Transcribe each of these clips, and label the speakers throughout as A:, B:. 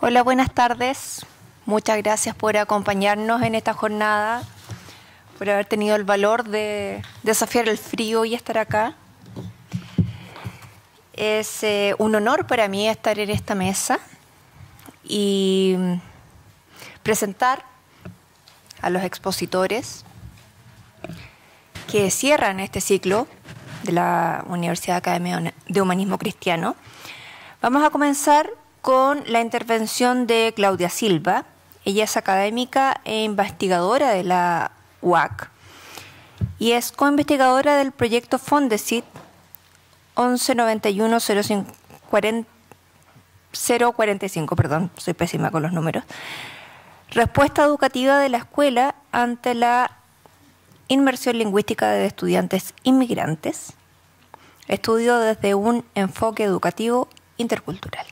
A: Hola, buenas tardes. Muchas gracias por acompañarnos en esta jornada, por haber tenido el valor de desafiar el frío y estar acá. Es eh, un honor para mí estar en esta mesa y presentar a los expositores que cierran este ciclo de la Universidad Academia de Humanismo Cristiano. Vamos a comenzar con la intervención de Claudia Silva. Ella es académica e investigadora de la UAC y es co-investigadora del proyecto Fondesit 1191 045, perdón, soy pésima con los números. Respuesta educativa de la escuela ante la inmersión lingüística de estudiantes inmigrantes. Estudio desde un enfoque educativo intercultural.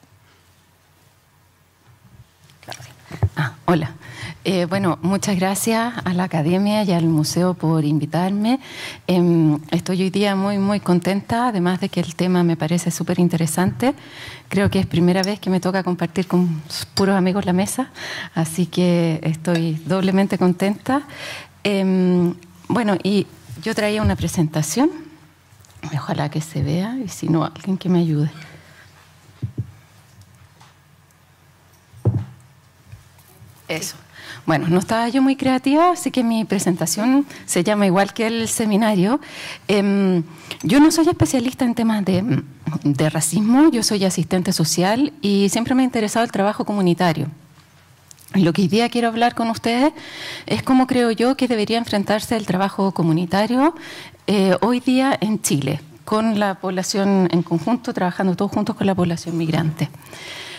B: Ah, hola. Eh, bueno, muchas gracias a la academia y al museo por invitarme. Em, estoy hoy día muy, muy contenta, además de que el tema me parece súper interesante. Creo que es primera vez que me toca compartir con puros amigos la mesa, así que estoy doblemente contenta. Em, bueno, y yo traía una presentación, ojalá que se vea, y si no, alguien que me ayude. Eso. Bueno, no estaba yo muy creativa, así que mi presentación se llama igual que el seminario. Em, yo no soy especialista en temas de, racismo, yo soy asistente social y siempre me ha interesado el trabajo comunitario. Lo que hoy día quiero hablar con ustedes es cómo creo yo que debería enfrentarse el trabajo comunitario eh, hoy día en Chile, con la población en conjunto, trabajando todos juntos con la población migrante.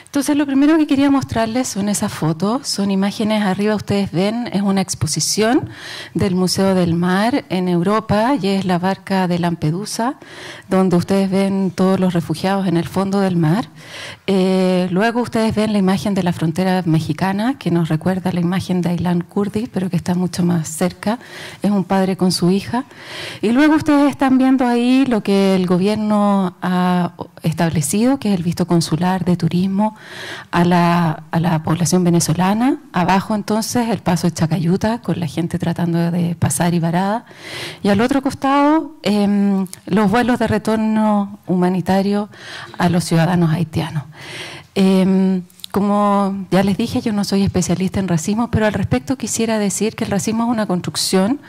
B: Entonces, lo primero que quería mostrarles son esas fotos, son imágenes arriba, ustedes ven, es una exposición del Museo del Mar en Europa y es la barca de Lampedusa, donde ustedes ven todos los refugiados en el fondo del mar. Eh, luego ustedes ven la imagen de la frontera mexicana, que nos recuerda la imagen de Aylan Kurdi, pero que está mucho más cerca, es un padre con su hija. Y luego ustedes están viendo ahí lo que el gobierno ha establecido, que es el visto consular de turismo a la, a la, población venezolana. Abajo entonces el paso de Chacayuta, con la gente tratando de pasar y varada. Y al otro costado em, los vuelos de retorno humanitario a los ciudadanos haitianos. Em, como ya les dije, yo no soy especialista en racismo, pero al respecto quisiera decir que el racismo es una construcción,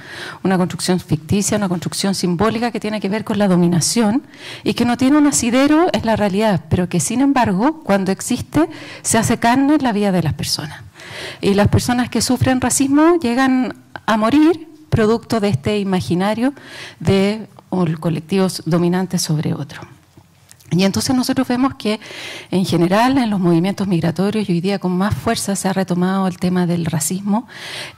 B: una construcción ficticia, una construcción simbólica que tiene que ver con la dominación y que no tiene un asidero en la realidad, pero que sin embargo, cuando existe, se hace carne en la vida de las personas. Y las personas que sufren racismo llegan a morir producto de este imaginario de colectivos dominantes sobre otro. Y entonces nosotros vemos que en general en los movimientos migratorios y hoy día con más fuerza se ha retomado el tema del racismo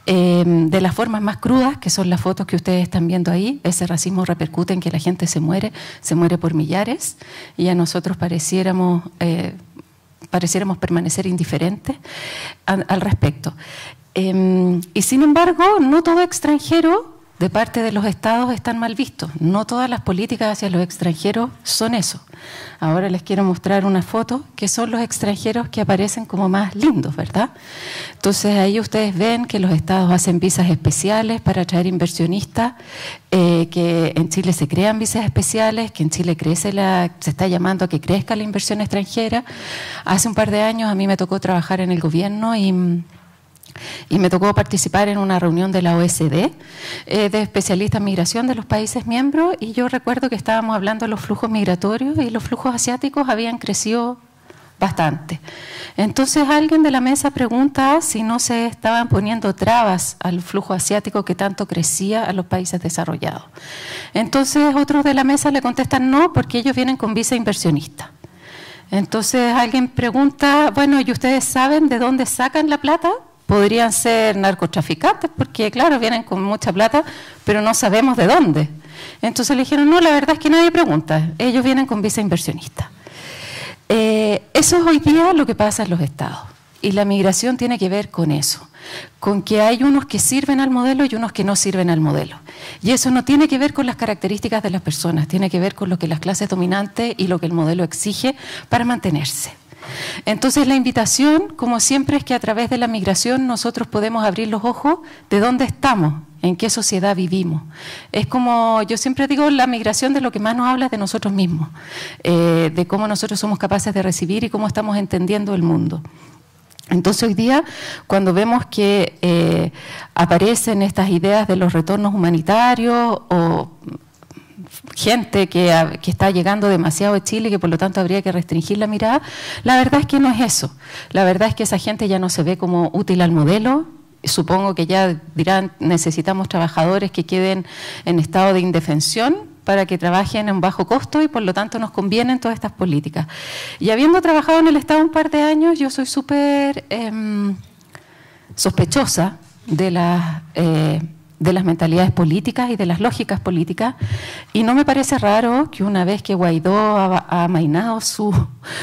B: eh, de las formas más crudas, que son las fotos que ustedes están viendo ahí. Ese racismo repercute en que la gente se muere, se muere por millares y a nosotros pareciéramos... Eh, pareciéramos permanecer indiferentes al, respecto. Eh, y sin embargo, no todo extranjero de parte de los estados están mal vistos. No todas las políticas hacia los extranjeros son eso. Ahora les quiero mostrar una foto que son los extranjeros que aparecen como más lindos, ¿verdad? Entonces ahí ustedes ven que los estados hacen visas especiales para atraer inversionistas, eh, que en Chile se crean visas especiales, que en Chile crece la, se está llamando a que crezca la inversión extranjera. Hace un par de años a mí me tocó trabajar en el gobierno y y me tocó participar en una reunión de la OSD eh, de especialistas en migración de los países miembros y yo recuerdo que estábamos hablando de los flujos migratorios y los flujos asiáticos habían crecido bastante. Entonces alguien de la mesa pregunta si no se estaban poniendo trabas al flujo asiático que tanto crecía a los países desarrollados. Entonces otros de la mesa le contestan no porque ellos vienen con visa inversionista. Entonces alguien pregunta, bueno, ¿y ustedes saben de dónde sacan la plata? Podrían ser narcotraficantes, porque claro, vienen con mucha plata, pero no sabemos de dónde. Entonces le dijeron, no, la verdad es que nadie pregunta, ellos vienen con visa inversionista. Eh, eso es hoy día lo que pasa en los estados. Y la migración tiene que ver con eso, con que hay unos que sirven al modelo y unos que no sirven al modelo. Y eso no tiene que ver con las características de las personas, tiene que ver con lo que las clases dominantes y lo que el modelo exige para mantenerse. Entonces la invitación, como siempre, es que a través de la migración nosotros podemos abrir los ojos de dónde estamos, en qué sociedad vivimos. Es como, yo siempre digo, la migración de lo que más nos habla es de nosotros mismos, eh, de cómo nosotros somos capaces de recibir y cómo estamos entendiendo el mundo. Entonces hoy día, cuando vemos que eh, aparecen estas ideas de los retornos humanitarios o gente que, está llegando demasiado a Chile y que por lo tanto habría que restringir la mirada, la verdad es que no es eso. La verdad es que esa gente ya no se ve como útil al modelo. Supongo que ya dirán, necesitamos trabajadores que queden en estado de indefensión para que trabajen en bajo costo y por lo tanto nos convienen todas estas políticas. Y habiendo trabajado en el Estado un par de años, yo soy súper em, sospechosa de las... Eh, de las mentalidades políticas y de las lógicas políticas. Y no me parece raro que una vez que Guaidó ha, amainado su,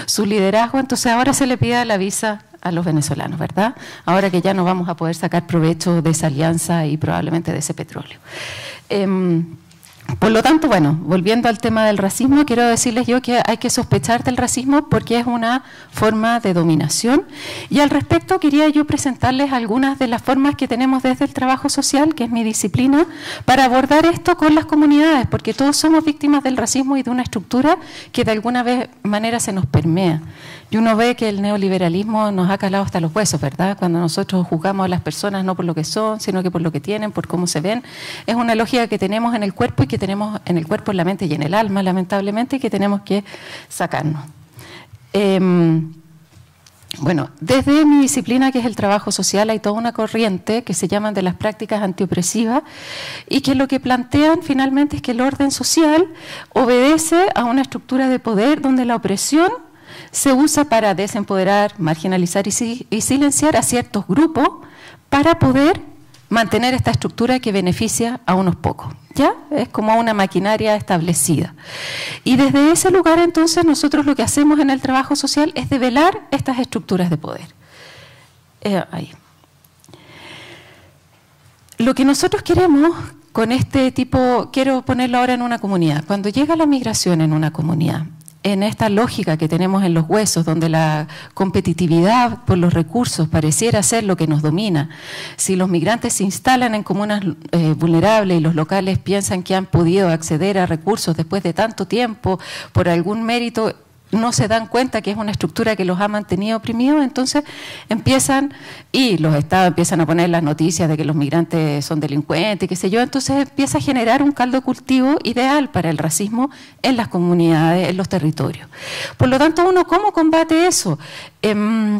B: su liderazgo, entonces ahora se le pida la visa a los venezolanos, ¿verdad? Ahora que ya no vamos a poder sacar provecho de esa alianza y probablemente de ese petróleo. Em, por lo tanto, bueno, volviendo al tema del racismo, quiero decirles yo que hay que sospechar del racismo porque es una forma de dominación. Y al respecto quería yo presentarles algunas de las formas que tenemos desde el trabajo social, que es mi disciplina, para abordar esto con las comunidades, porque todos somos víctimas del racismo y de una estructura que de alguna manera se nos permea. Y uno ve que el neoliberalismo nos ha calado hasta los huesos, ¿verdad? Cuando nosotros juzgamos a las personas no por lo que son, sino que por lo que tienen, por cómo se ven. Es una lógica que tenemos en el cuerpo y que tenemos en el cuerpo, en la mente y en el alma, lamentablemente, y que tenemos que sacarnos. Em, bueno, desde mi disciplina, que es el trabajo social, hay toda una corriente que se llaman de las prácticas antiopresivas y que lo que plantean finalmente es que el orden social obedece a una estructura de poder donde la opresión se usa para desempoderar, marginalizar y, silenciar a ciertos grupos para poder mantener esta estructura que beneficia a unos pocos. ¿Ya? Es como una maquinaria establecida. Y desde ese lugar entonces nosotros lo que hacemos en el trabajo social es develar estas estructuras de poder. Eh, lo que nosotros queremos con este tipo, quiero ponerlo ahora en una comunidad, cuando llega la migración en una comunidad, en esta lógica que tenemos en los huesos, donde la competitividad por los recursos pareciera ser lo que nos domina, si los migrantes se instalan en comunas eh, vulnerables y los locales piensan que han podido acceder a recursos después de tanto tiempo por algún mérito no se dan cuenta que es una estructura que los ha mantenido oprimidos, entonces empiezan, y los estados empiezan a poner las noticias de que los migrantes son delincuentes, qué sé yo, entonces empieza a generar un caldo cultivo ideal para el racismo en las comunidades, en los territorios. Por lo tanto, uno, ¿cómo combate eso? Em,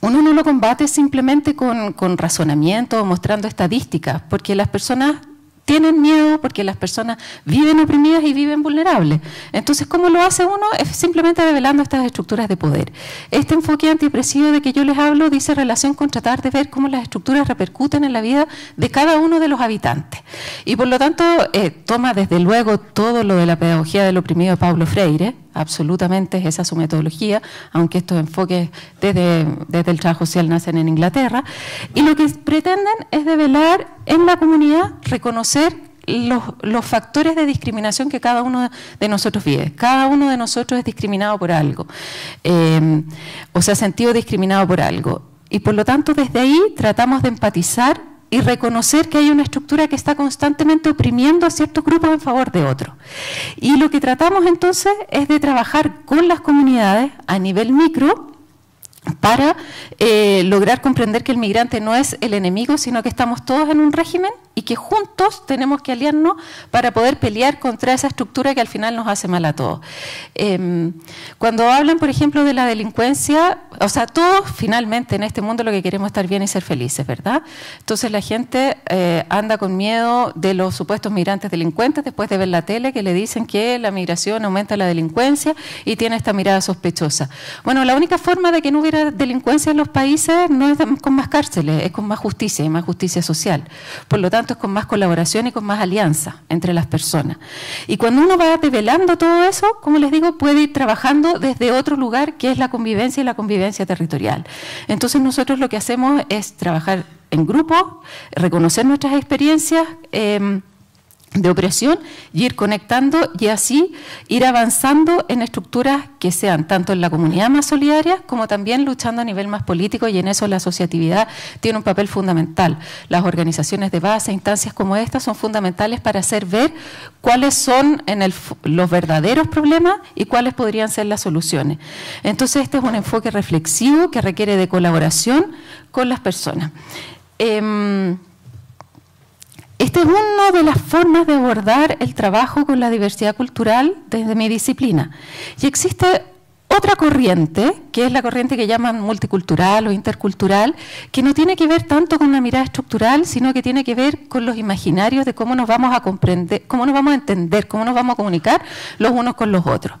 B: uno no lo combate simplemente con, con razonamiento o mostrando estadísticas, porque las personas tienen miedo porque las personas viven oprimidas y viven vulnerables. Entonces, ¿cómo lo hace uno? Es simplemente revelando estas estructuras de poder. Este enfoque antipresivo de que yo les hablo dice relación con tratar de ver cómo las estructuras repercuten en la vida de cada uno de los habitantes. Y por lo tanto, eh, toma desde luego todo lo de la pedagogía del oprimido de Pablo Freire, absolutamente es esa su metodología, aunque estos enfoques desde, desde el trabajo social nacen en Inglaterra, y lo que pretenden es develar en la comunidad, reconocer los, los, factores de discriminación que cada uno de nosotros vive. Cada uno de nosotros es discriminado por algo, eh, o se ha sentido discriminado por algo. Y por lo tanto, desde ahí tratamos de empatizar y reconocer que hay una estructura que está constantemente oprimiendo a ciertos grupos en favor de otros. Y lo que tratamos entonces es de trabajar con las comunidades a nivel micro para eh, lograr comprender que el migrante no es el enemigo, sino que estamos todos en un régimen y que juntos tenemos que aliarnos para poder pelear contra esa estructura que al final nos hace mal a todos. Em, cuando hablan, por ejemplo, de la delincuencia, o sea, todos finalmente en este mundo lo que queremos es estar bien y ser felices, ¿verdad? Entonces la gente eh, anda con miedo de los supuestos migrantes delincuentes después de ver la tele que le dicen que la migración aumenta la delincuencia y tiene esta mirada sospechosa. Bueno, la única forma de que no hubiera delincuencia en los países no es con más cárceles, es con más justicia y más justicia social. Por lo tanto, es con más colaboración y con más alianza entre las personas. Y cuando uno va develando todo eso, como les digo, puede ir trabajando desde otro lugar que es la convivencia y la convivencia territorial. Entonces nosotros lo que hacemos es trabajar en grupo, reconocer nuestras experiencias. Em, de opresión y ir conectando y así ir avanzando en estructuras que sean tanto en la comunidad más solidaria como también luchando a nivel más político y en eso la asociatividad tiene un papel fundamental. Las organizaciones de base, instancias como estas son fundamentales para hacer ver cuáles son en el, los verdaderos problemas y cuáles podrían ser las soluciones. Entonces este es un enfoque reflexivo que requiere de colaboración con las personas. Em, esta es una de las formas de abordar el trabajo con la diversidad cultural desde mi disciplina. Y existe otra corriente, que es la corriente que llaman multicultural o intercultural, que no tiene que ver tanto con una mirada estructural, sino que tiene que ver con los imaginarios de cómo nos vamos a comprender, cómo nos vamos a entender, cómo nos vamos a comunicar los unos con los otros.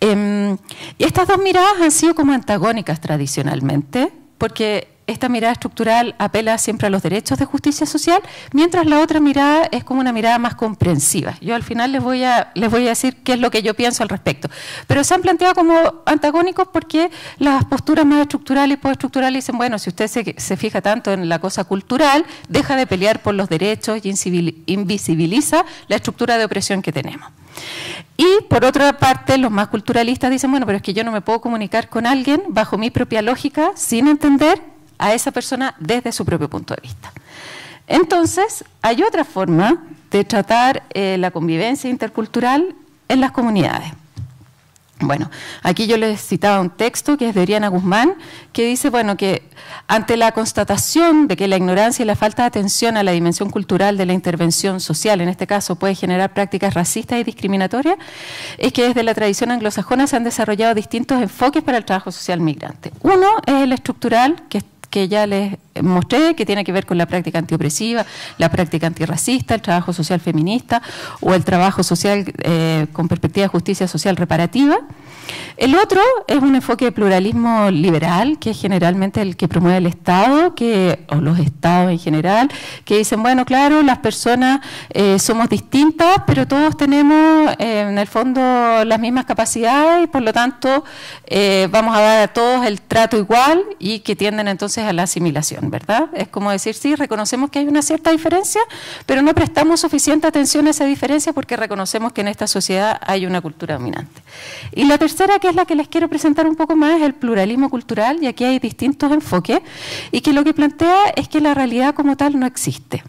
B: Em, y estas dos miradas han sido como antagónicas tradicionalmente, porque esta mirada estructural apela siempre a los derechos de justicia social, mientras la otra mirada es como una mirada más comprensiva. Yo al final les voy a, les voy a decir qué es lo que yo pienso al respecto. Pero se han planteado como antagónicos porque las posturas más estructurales y postestructurales dicen, bueno, si usted se, se fija tanto en la cosa cultural, deja de pelear por los derechos y invisibiliza la estructura de opresión que tenemos. Y por otra parte, los más culturalistas dicen, bueno, pero es que yo no me puedo comunicar con alguien bajo mi propia lógica sin entender a esa persona desde su propio punto de vista. Entonces, hay otra forma de tratar eh, la convivencia intercultural en las comunidades. Bueno, aquí yo les citaba un texto que es de Oriana Guzmán, que dice, bueno, que ante la constatación de que la ignorancia y la falta de atención a la dimensión cultural de la intervención social, en este caso, puede generar prácticas racistas y discriminatorias, es que desde la tradición anglosajona se han desarrollado distintos enfoques para el trabajo social migrante. Uno es el estructural, que que ya les mostré, que tiene que ver con la práctica antiopresiva, la práctica antirracista, el trabajo social feminista o el trabajo social eh, con perspectiva de justicia social reparativa. El otro es un enfoque de pluralismo liberal, que es generalmente el que promueve el Estado, o los Estados en general, que dicen, bueno, claro, las personas eh, somos distintas, pero todos tenemos eh, en el fondo las mismas capacidades y por lo tanto eh, vamos a dar a todos el trato igual y que tienden entonces a la asimilación, ¿verdad? Es como decir, sí, reconocemos que hay una cierta diferencia, pero no prestamos suficiente atención a esa diferencia porque reconocemos que en esta sociedad hay una cultura dominante. Y la tercera que es la que les quiero presentar un poco más, es el pluralismo cultural, y aquí hay distintos enfoques, y que lo que plantea es que la realidad como tal no existe.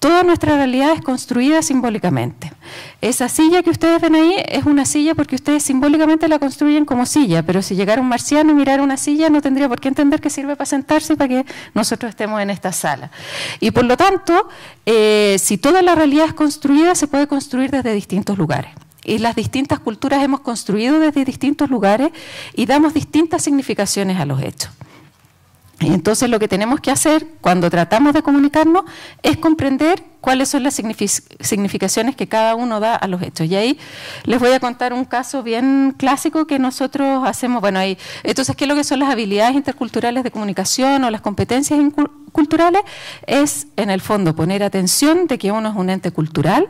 B: Toda nuestra realidad es construida simbólicamente. Esa silla que ustedes ven ahí es una silla porque ustedes simbólicamente la construyen como silla, pero si llegara un marciano y mirara una silla no tendría por qué entender que sirve para sentarse y para que nosotros estemos en esta sala. Y por lo tanto, eh, si toda la realidad es construida, se puede construir desde distintos lugares y las distintas culturas hemos construido desde distintos lugares y damos distintas significaciones a los hechos. Y entonces lo que tenemos que hacer cuando tratamos de comunicarnos es comprender cuáles son las significaciones que cada uno da a los hechos. Y ahí les voy a contar un caso bien clásico que nosotros hacemos. Bueno, ahí, entonces, ¿qué es lo que son las habilidades interculturales de comunicación o las competencias culturales? Es, en el fondo, poner atención de que uno es un ente cultural,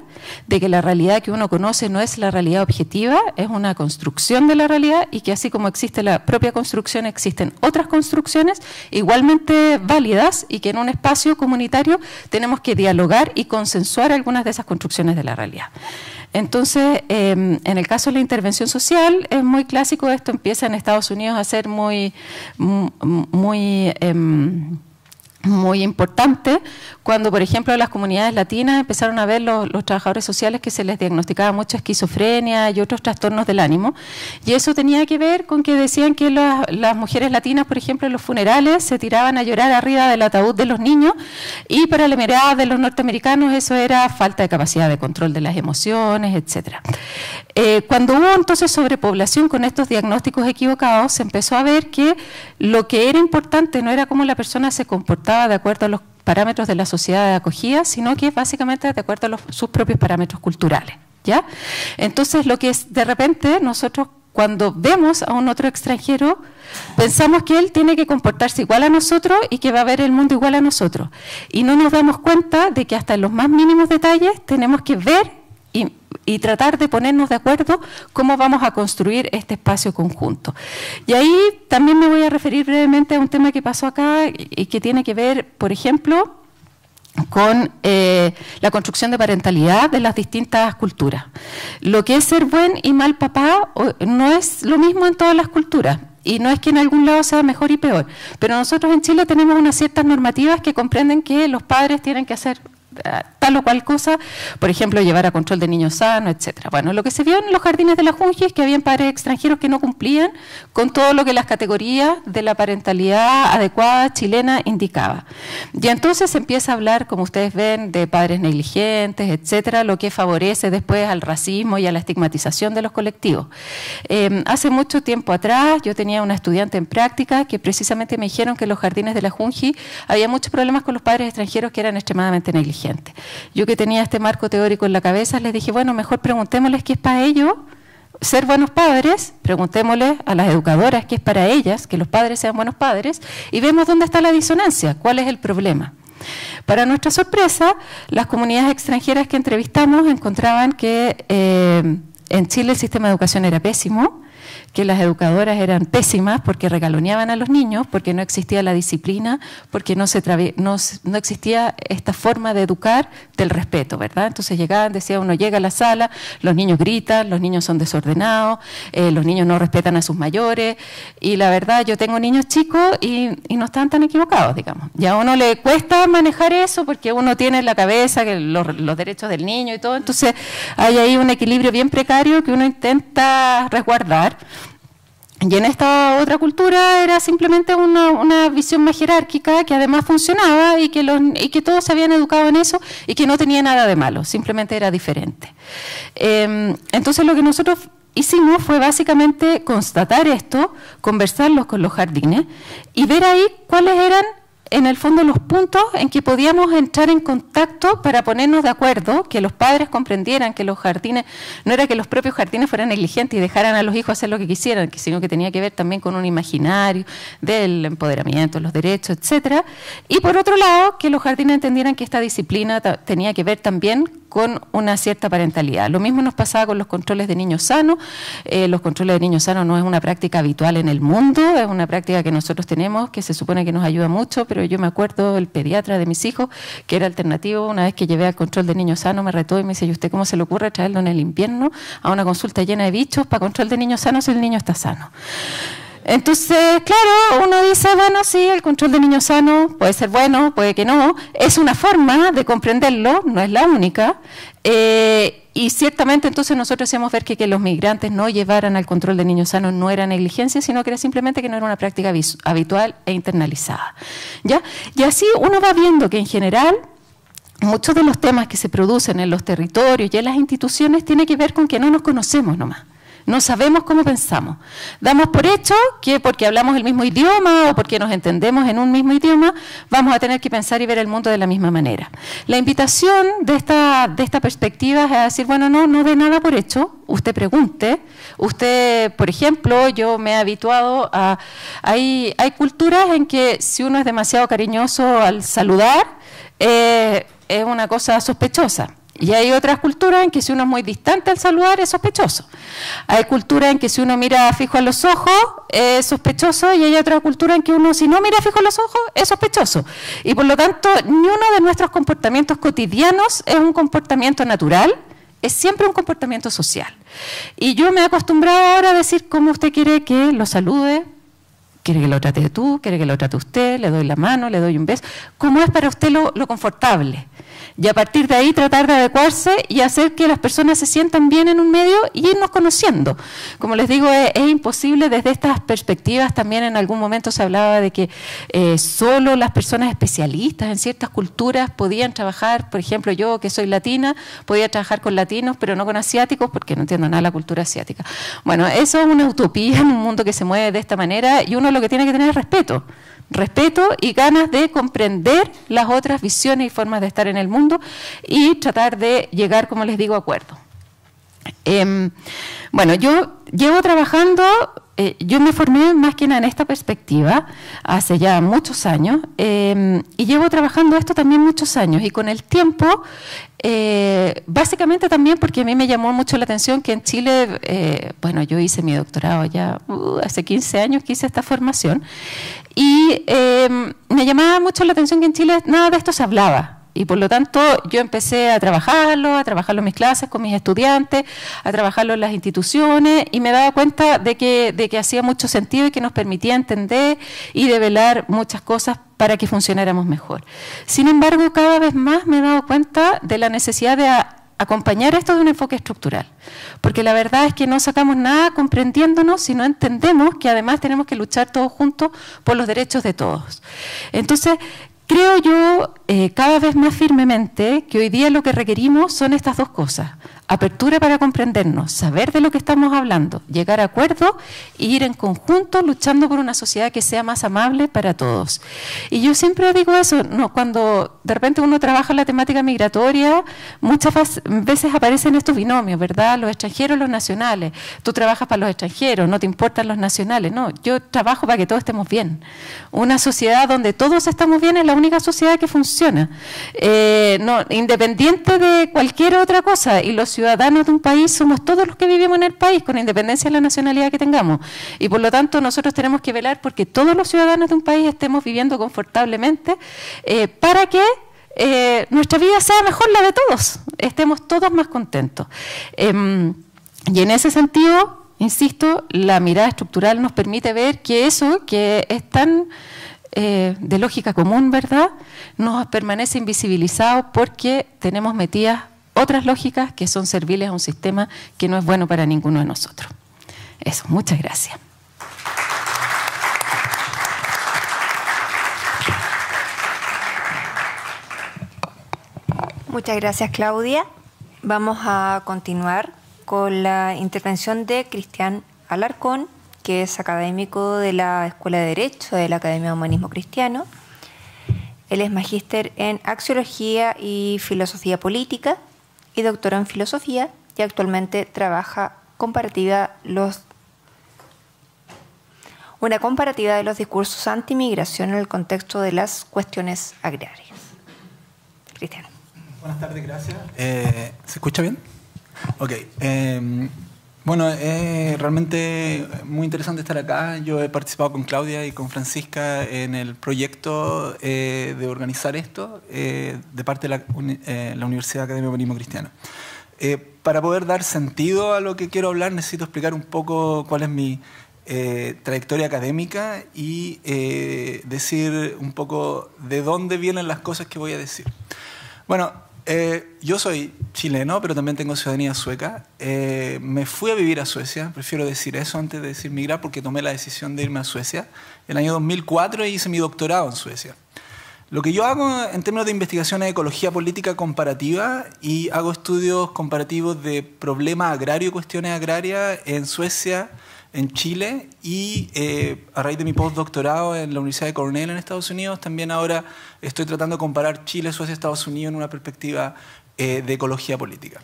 B: de que la realidad que uno conoce no es la realidad objetiva, es una construcción de la realidad y que así como existe la propia construcción, existen otras construcciones igualmente válidas y que en un espacio comunitario tenemos que dialogar y consensuar algunas de esas construcciones de la realidad. Entonces, em, en el caso de la intervención social, es muy clásico, esto empieza en Estados Unidos a ser muy, muy em, muy importante cuando, por ejemplo, las comunidades latinas empezaron a ver los, trabajadores sociales que se les diagnosticaba mucha esquizofrenia y otros trastornos del ánimo. Y eso tenía que ver con que decían que las, mujeres latinas, por ejemplo, en los funerales se tiraban a llorar arriba del ataúd de los niños y para la mirada de los norteamericanos eso era falta de capacidad de control de las emociones, etcétera. Eh, cuando hubo entonces sobrepoblación con estos diagnósticos equivocados, se empezó a ver que lo que era importante no era cómo la persona se comportaba de acuerdo a los parámetros de la sociedad de acogida, sino que básicamente de acuerdo a sus propios parámetros culturales. ¿ya? Entonces, lo que es de repente nosotros cuando vemos a un otro extranjero, pensamos que él tiene que comportarse igual a nosotros y que va a ver el mundo igual a nosotros. Y no nos damos cuenta de que hasta en los más mínimos detalles tenemos que ver y, tratar de ponernos de acuerdo cómo vamos a construir este espacio conjunto. Y ahí también me voy a referir brevemente a un tema que pasó acá y que tiene que ver, por ejemplo, con eh, la construcción de parentalidad de las distintas culturas. Lo que es ser buen y mal papá no es lo mismo en todas las culturas. Y no es que en algún lado sea mejor y peor, pero nosotros en Chile tenemos unas ciertas normativas que comprenden que los padres tienen que hacer o cual cosa, por ejemplo, llevar a control de niños sanos, etcétera. Bueno, lo que se vio en los jardines de la Junji es que habían padres extranjeros que no cumplían con todo lo que las categorías de la parentalidad adecuada chilena indicaba. Y entonces se empieza a hablar, como ustedes ven, de padres negligentes, etcétera, lo que favorece después al racismo y a la estigmatización de los colectivos. Em, hace mucho tiempo atrás yo tenía una estudiante en práctica que precisamente me dijeron que en los jardines de la Junji había muchos problemas con los padres extranjeros que eran extremadamente negligentes. Yo que tenía este marco teórico en la cabeza, les dije, bueno, mejor preguntémosles qué es para ellos ser buenos padres, preguntémosles a las educadoras qué es para ellas, que los padres sean buenos padres, y vemos dónde está la disonancia, cuál es el problema. Para nuestra sorpresa, las comunidades extranjeras que entrevistamos encontraban que eh, en Chile el sistema de educación era pésimo, que las educadoras eran pésimas porque regaloneaban a los niños, porque no existía la disciplina, porque no, se no, no, existía esta forma de educar del respeto, ¿verdad? Entonces llegaban, decía uno, llega a la sala, los niños gritan, los niños son desordenados, eh, los niños no respetan a sus mayores, y la verdad, yo tengo niños chicos y, y, no están tan equivocados, digamos. Ya a uno le cuesta manejar eso porque uno tiene en la cabeza que los, los derechos del niño y todo, entonces hay ahí un equilibrio bien precario que uno intenta resguardar. Y en esta otra cultura era simplemente una, visión más jerárquica que además funcionaba y que, los, y que todos se habían educado en eso y que no tenía nada de malo, simplemente era diferente. Em, entonces lo que nosotros hicimos fue básicamente constatar esto, conversarlos con los jardines y ver ahí cuáles eran en el fondo los puntos en que podíamos entrar en contacto para ponernos de acuerdo, que los padres comprendieran que los jardines, no era que los propios jardines fueran negligentes y dejaran a los hijos hacer lo que quisieran, sino que tenía que ver también con un imaginario del empoderamiento, los derechos, etcétera. Y por otro lado, que los jardines entendieran que esta disciplina tenía que ver también con una cierta parentalidad. Lo mismo nos pasaba con los controles de niños sanos. Eh, los controles de niños sanos no es una práctica habitual en el mundo, es una práctica que nosotros tenemos, que se supone que nos ayuda mucho, pero yo me acuerdo el pediatra de mis hijos, que era alternativo, una vez que llevé al control de niños sanos, me retó y me dice, ¿y usted cómo se le ocurre traerlo en el invierno a una consulta llena de bichos para control de niños sanos si el niño está sano? Entonces, claro, uno dice, bueno, sí, el control de niños sanos puede ser bueno, puede que no. Es una forma de comprenderlo, no es la única. Eh, y ciertamente entonces nosotros hacemos ver que, que los migrantes no llevaran al control de niños sanos no era negligencia, sino que era simplemente que no era una práctica habitual e internalizada. ¿Ya? Y así uno va viendo que en general muchos de los temas que se producen en los territorios y en las instituciones tienen que ver con que no nos conocemos nomás. No sabemos cómo pensamos. Damos por hecho que porque hablamos el mismo idioma o porque nos entendemos en un mismo idioma, vamos a tener que pensar y ver el mundo de la misma manera. La invitación de esta, de esta perspectiva es a decir, bueno, no, no dé nada por hecho, usted pregunte. Usted, por ejemplo, yo me he habituado a... Hay, hay culturas en que si uno es demasiado cariñoso al saludar, eh, es una cosa sospechosa. Y hay otras culturas en que si uno es muy distante al saludar es sospechoso. Hay culturas en que si uno mira fijo a los ojos es sospechoso y hay otra cultura en que uno si no mira fijo a los ojos es sospechoso. Y por lo tanto, ni uno de nuestros comportamientos cotidianos es un comportamiento natural, es siempre un comportamiento social. Y yo me he acostumbrado ahora a decir cómo usted quiere que lo salude, quiere que lo trate tú, quiere que lo trate usted, le doy la mano, le doy un beso, cómo es para usted lo, lo confortable y a partir de ahí tratar de adecuarse y hacer que las personas se sientan bien en un medio y irnos conociendo. Como les digo, es, imposible desde estas perspectivas, también en algún momento se hablaba de que eh, solo las personas especialistas en ciertas culturas podían trabajar, por ejemplo, yo que soy latina, podía trabajar con latinos, pero no con asiáticos, porque no entiendo nada de la cultura asiática. Bueno, eso es una utopía en un mundo que se mueve de esta manera y uno lo que tiene que tener es respeto respeto y ganas de comprender las otras visiones y formas de estar en el mundo y tratar de llegar, como les digo, a acuerdo. Em, bueno, yo llevo trabajando, eh, yo me formé más que nada en esta perspectiva hace ya muchos años em, y llevo trabajando esto también muchos años y con el tiempo, eh, básicamente también porque a mí me llamó mucho la atención que en Chile, eh, bueno, yo hice mi doctorado ya uh, hace 15 años que hice esta formación y em, me llamaba mucho la atención que en Chile nada de esto se hablaba. Y por lo tanto yo empecé a trabajarlo, a trabajarlo en mis clases con mis estudiantes, a trabajarlo en las instituciones y me daba cuenta de que, de que hacía mucho sentido y que nos permitía entender y develar muchas cosas para que funcionáramos mejor. Sin embargo, cada vez más me he dado cuenta de la necesidad de acompañar esto de un enfoque estructural, porque la verdad es que no sacamos nada comprendiéndonos si no entendemos que además tenemos que luchar todos juntos por los derechos de todos. Entonces, creo yo eh, cada vez más firmemente que hoy día lo que requerimos son estas dos cosas, apertura para comprendernos, saber de lo que estamos hablando, llegar a acuerdos e ir en conjunto luchando por una sociedad que sea más amable para todos. Y yo siempre digo eso, no, cuando de repente uno trabaja en la temática migratoria, muchas veces aparecen estos binomios, ¿verdad? Los extranjeros, los nacionales. Tú trabajas para los extranjeros, no te importan los nacionales. No, yo trabajo para que todos estemos bien. Una sociedad donde todos estamos bien es la única sociedad que funciona, eh, independiente de cualquier otra cosa. Y los ciudadanos de un país somos todos los que vivimos en el país, con independencia de la nacionalidad que tengamos. Y por lo tanto nosotros tenemos que velar porque todos los ciudadanos de un país estemos viviendo confortablemente eh, para que eh, nuestra vida sea mejor la de todos, estemos todos más contentos. Em, y en ese sentido, insisto, la mirada estructural nos permite ver que eso que es tan eh, de lógica común, ¿verdad?, nos permanece invisibilizado porque tenemos metidas otras lógicas que son serviles a un sistema que no es bueno para ninguno de nosotros. Eso, muchas gracias.
A: Muchas gracias, Claudia. Vamos a continuar con la intervención de Cristian Alarcón, que es académico de la Escuela de Derecho de la Academia de Humanismo Cristiano. Él es magíster en Axiología y Filosofía Política y doctoró en filosofía y actualmente trabaja comparativa los una comparativa de los discursos anti-migración en el contexto de las cuestiones agrarias. Cristian.
C: Buenas tardes, gracias. Eh, ¿Se escucha bien? Ok. Eh, bueno, es realmente muy interesante estar acá. Yo he participado con Claudia y con Francisca en el proyecto eh, de organizar esto de parte de la, la Universidad Academia de Humanismo Cristiano. para poder dar sentido a lo que quiero hablar, necesito explicar un poco cuál es mi eh, trayectoria académica y eh, decir un poco de dónde vienen las cosas que voy a decir. Bueno, eh, yo soy chileno, pero también tengo ciudadanía sueca. me fui a vivir a Suecia, prefiero decir eso antes de decir migrar, porque tomé la decisión de irme a Suecia. El año 2004 hice mi doctorado en Suecia. Lo que yo hago en términos de investigación es ecología política comparativa y hago estudios comparativos de problemas agrarios cuestiones agrarias en Suecia, en Chile y eh, a raíz de mi postdoctorado en la Universidad de Cornell en Estados Unidos, también ahora estoy tratando de comparar Chile, Suecia, Estados Unidos en una perspectiva eh, de ecología política.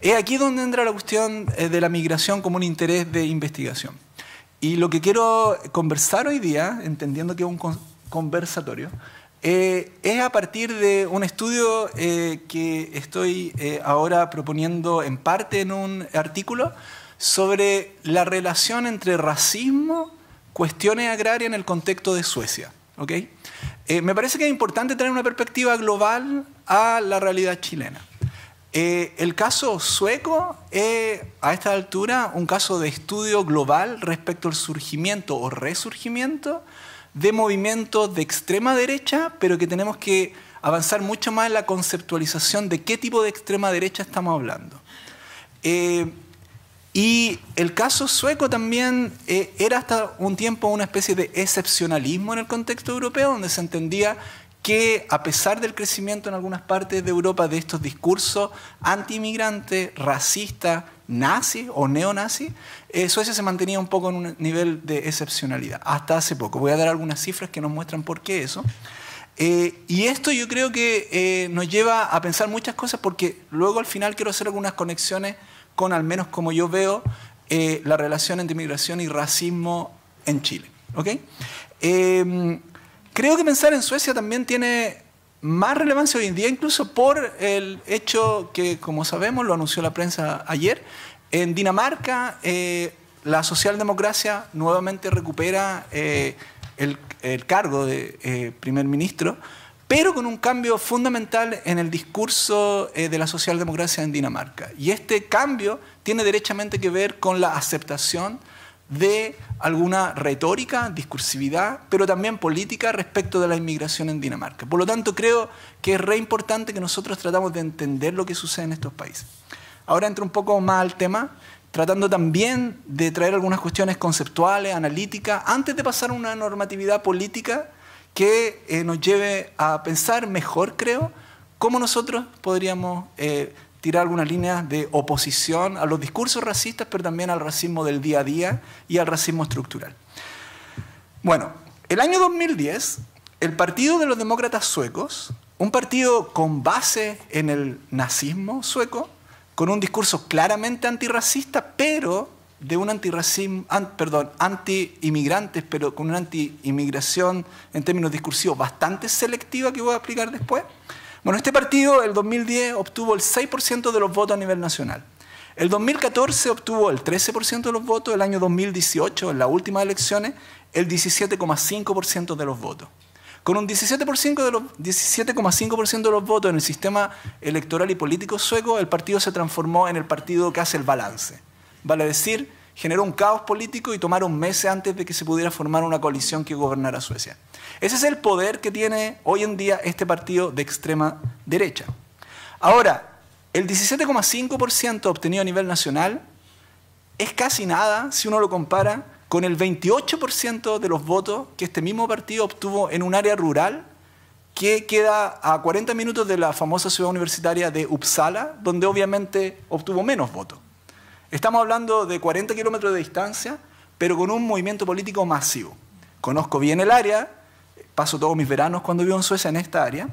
C: Es aquí donde entra la cuestión eh, de la migración como un interés de investigación. Y lo que quiero conversar hoy día, entendiendo que es un conversatorio, es a partir de un estudio que estoy ahora proponiendo en parte en un artículo sobre la relación entre racismo, cuestiones agrarias en el contexto de Suecia. ¿okay? Eh, me parece que es importante tener una perspectiva global a la realidad chilena. Eh, el caso sueco es a esta altura un caso de estudio global respecto al surgimiento o resurgimiento de movimientos de extrema derecha, pero que tenemos que avanzar mucho más en la conceptualización de qué tipo de extrema derecha estamos hablando. Eh, y el caso sueco también eh, era hasta un tiempo una especie de excepcionalismo en el contexto europeo, donde se entendía que a pesar del crecimiento en algunas partes de Europa de estos discursos anti-inmigrantes, racistas, nazis o neonazis, eh, Suecia se mantenía un poco en un nivel de excepcionalidad, hasta hace poco. Voy a dar algunas cifras que nos muestran por qué eso. Eh, y esto yo creo que nos lleva a pensar muchas cosas porque luego al final quiero hacer algunas conexiones con, al menos como yo veo, eh, la relación entre migración y racismo en Chile. Em, creo que pensar en Suecia también tiene más relevancia hoy en día, incluso por el hecho que, como sabemos, lo anunció la prensa ayer, en Dinamarca eh, la socialdemocracia nuevamente recupera eh, el, el, cargo de primer ministro pero con un cambio fundamental en el discurso eh, de la socialdemocracia en Dinamarca. Y este cambio tiene derechamente que ver con la aceptación de alguna retórica, discursividad, pero también política respecto de la inmigración en Dinamarca. Por lo tanto, creo que es re importante que nosotros tratamos de entender lo que sucede en estos países. Ahora entro un poco más al tema, tratando también de traer algunas cuestiones conceptuales, analíticas, antes de pasar a una normatividad política que eh, nos lleve a pensar mejor, creo, cómo nosotros podríamos eh, tirar algunas líneas de oposición a los discursos racistas, pero también al racismo del día a día y al racismo estructural. Bueno, el año 2010, el Partido de los Demócratas Suecos, un partido con base en el nazismo sueco, con un discurso claramente antirracista, pero de un antirracismo, perdón, anti-inmigrantes, pero con una anti-inmigración en términos discursivos bastante selectiva que voy a explicar después. Bueno, este partido el 2010 obtuvo el 6% de los votos a nivel nacional. El 2014 obtuvo el 13% de los votos, el año 2018, en las últimas elecciones, el 17,5% de los votos. Con un 17,5% de, los, 17 de los votos en el sistema electoral y político sueco, el partido se transformó en el partido que hace el balance vale decir, generó un caos político y tomaron meses antes de que se pudiera formar una coalición que gobernara Suecia. Ese es el poder que tiene hoy en día este partido de extrema derecha. Ahora, el 17,5% obtenido a nivel nacional es casi nada si uno lo compara con el 28% de los votos que este mismo partido obtuvo en un área rural que queda a 40 minutos de la famosa ciudad universitaria de Uppsala, donde obviamente obtuvo menos votos. Estamos hablando de 40 kilómetros de distancia, pero con un movimiento político masivo. Conozco bien el área, paso todos mis veranos cuando vivo en Suecia en esta área,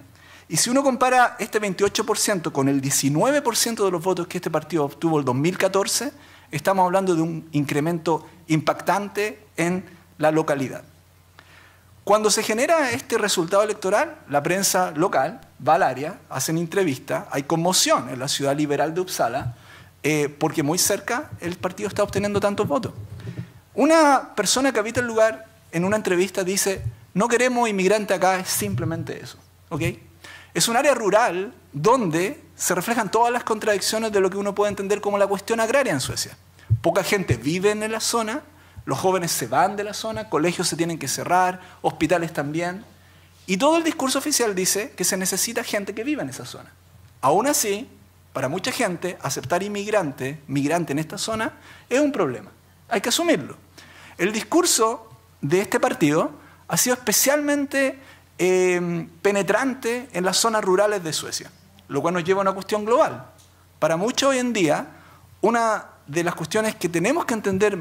C: y si uno compara este 28% con el 19% de los votos que este partido obtuvo el 2014, estamos hablando de un incremento impactante en la localidad. Cuando se genera este resultado electoral, la prensa local va al área, hacen entrevistas, hay conmoción en la ciudad liberal de Uppsala, eh, porque muy cerca el partido está obteniendo tantos votos. Una persona que habita el lugar en una entrevista dice, no queremos inmigrante acá, es simplemente eso. Es un área rural donde se reflejan todas las contradicciones de lo que uno puede entender como la cuestión agraria en Suecia. Poca gente vive en la zona, los jóvenes se van de la zona, colegios se tienen que cerrar, hospitales también. Y todo el discurso oficial dice que se necesita gente que viva en esa zona. Aún así, para mucha gente, aceptar inmigrante, migrante en esta zona, es un problema. Hay que asumirlo. El discurso de este partido ha sido especialmente em, penetrante en las zonas rurales de Suecia, lo cual nos lleva a una cuestión global. Para muchos hoy en día, una de las cuestiones que tenemos que entender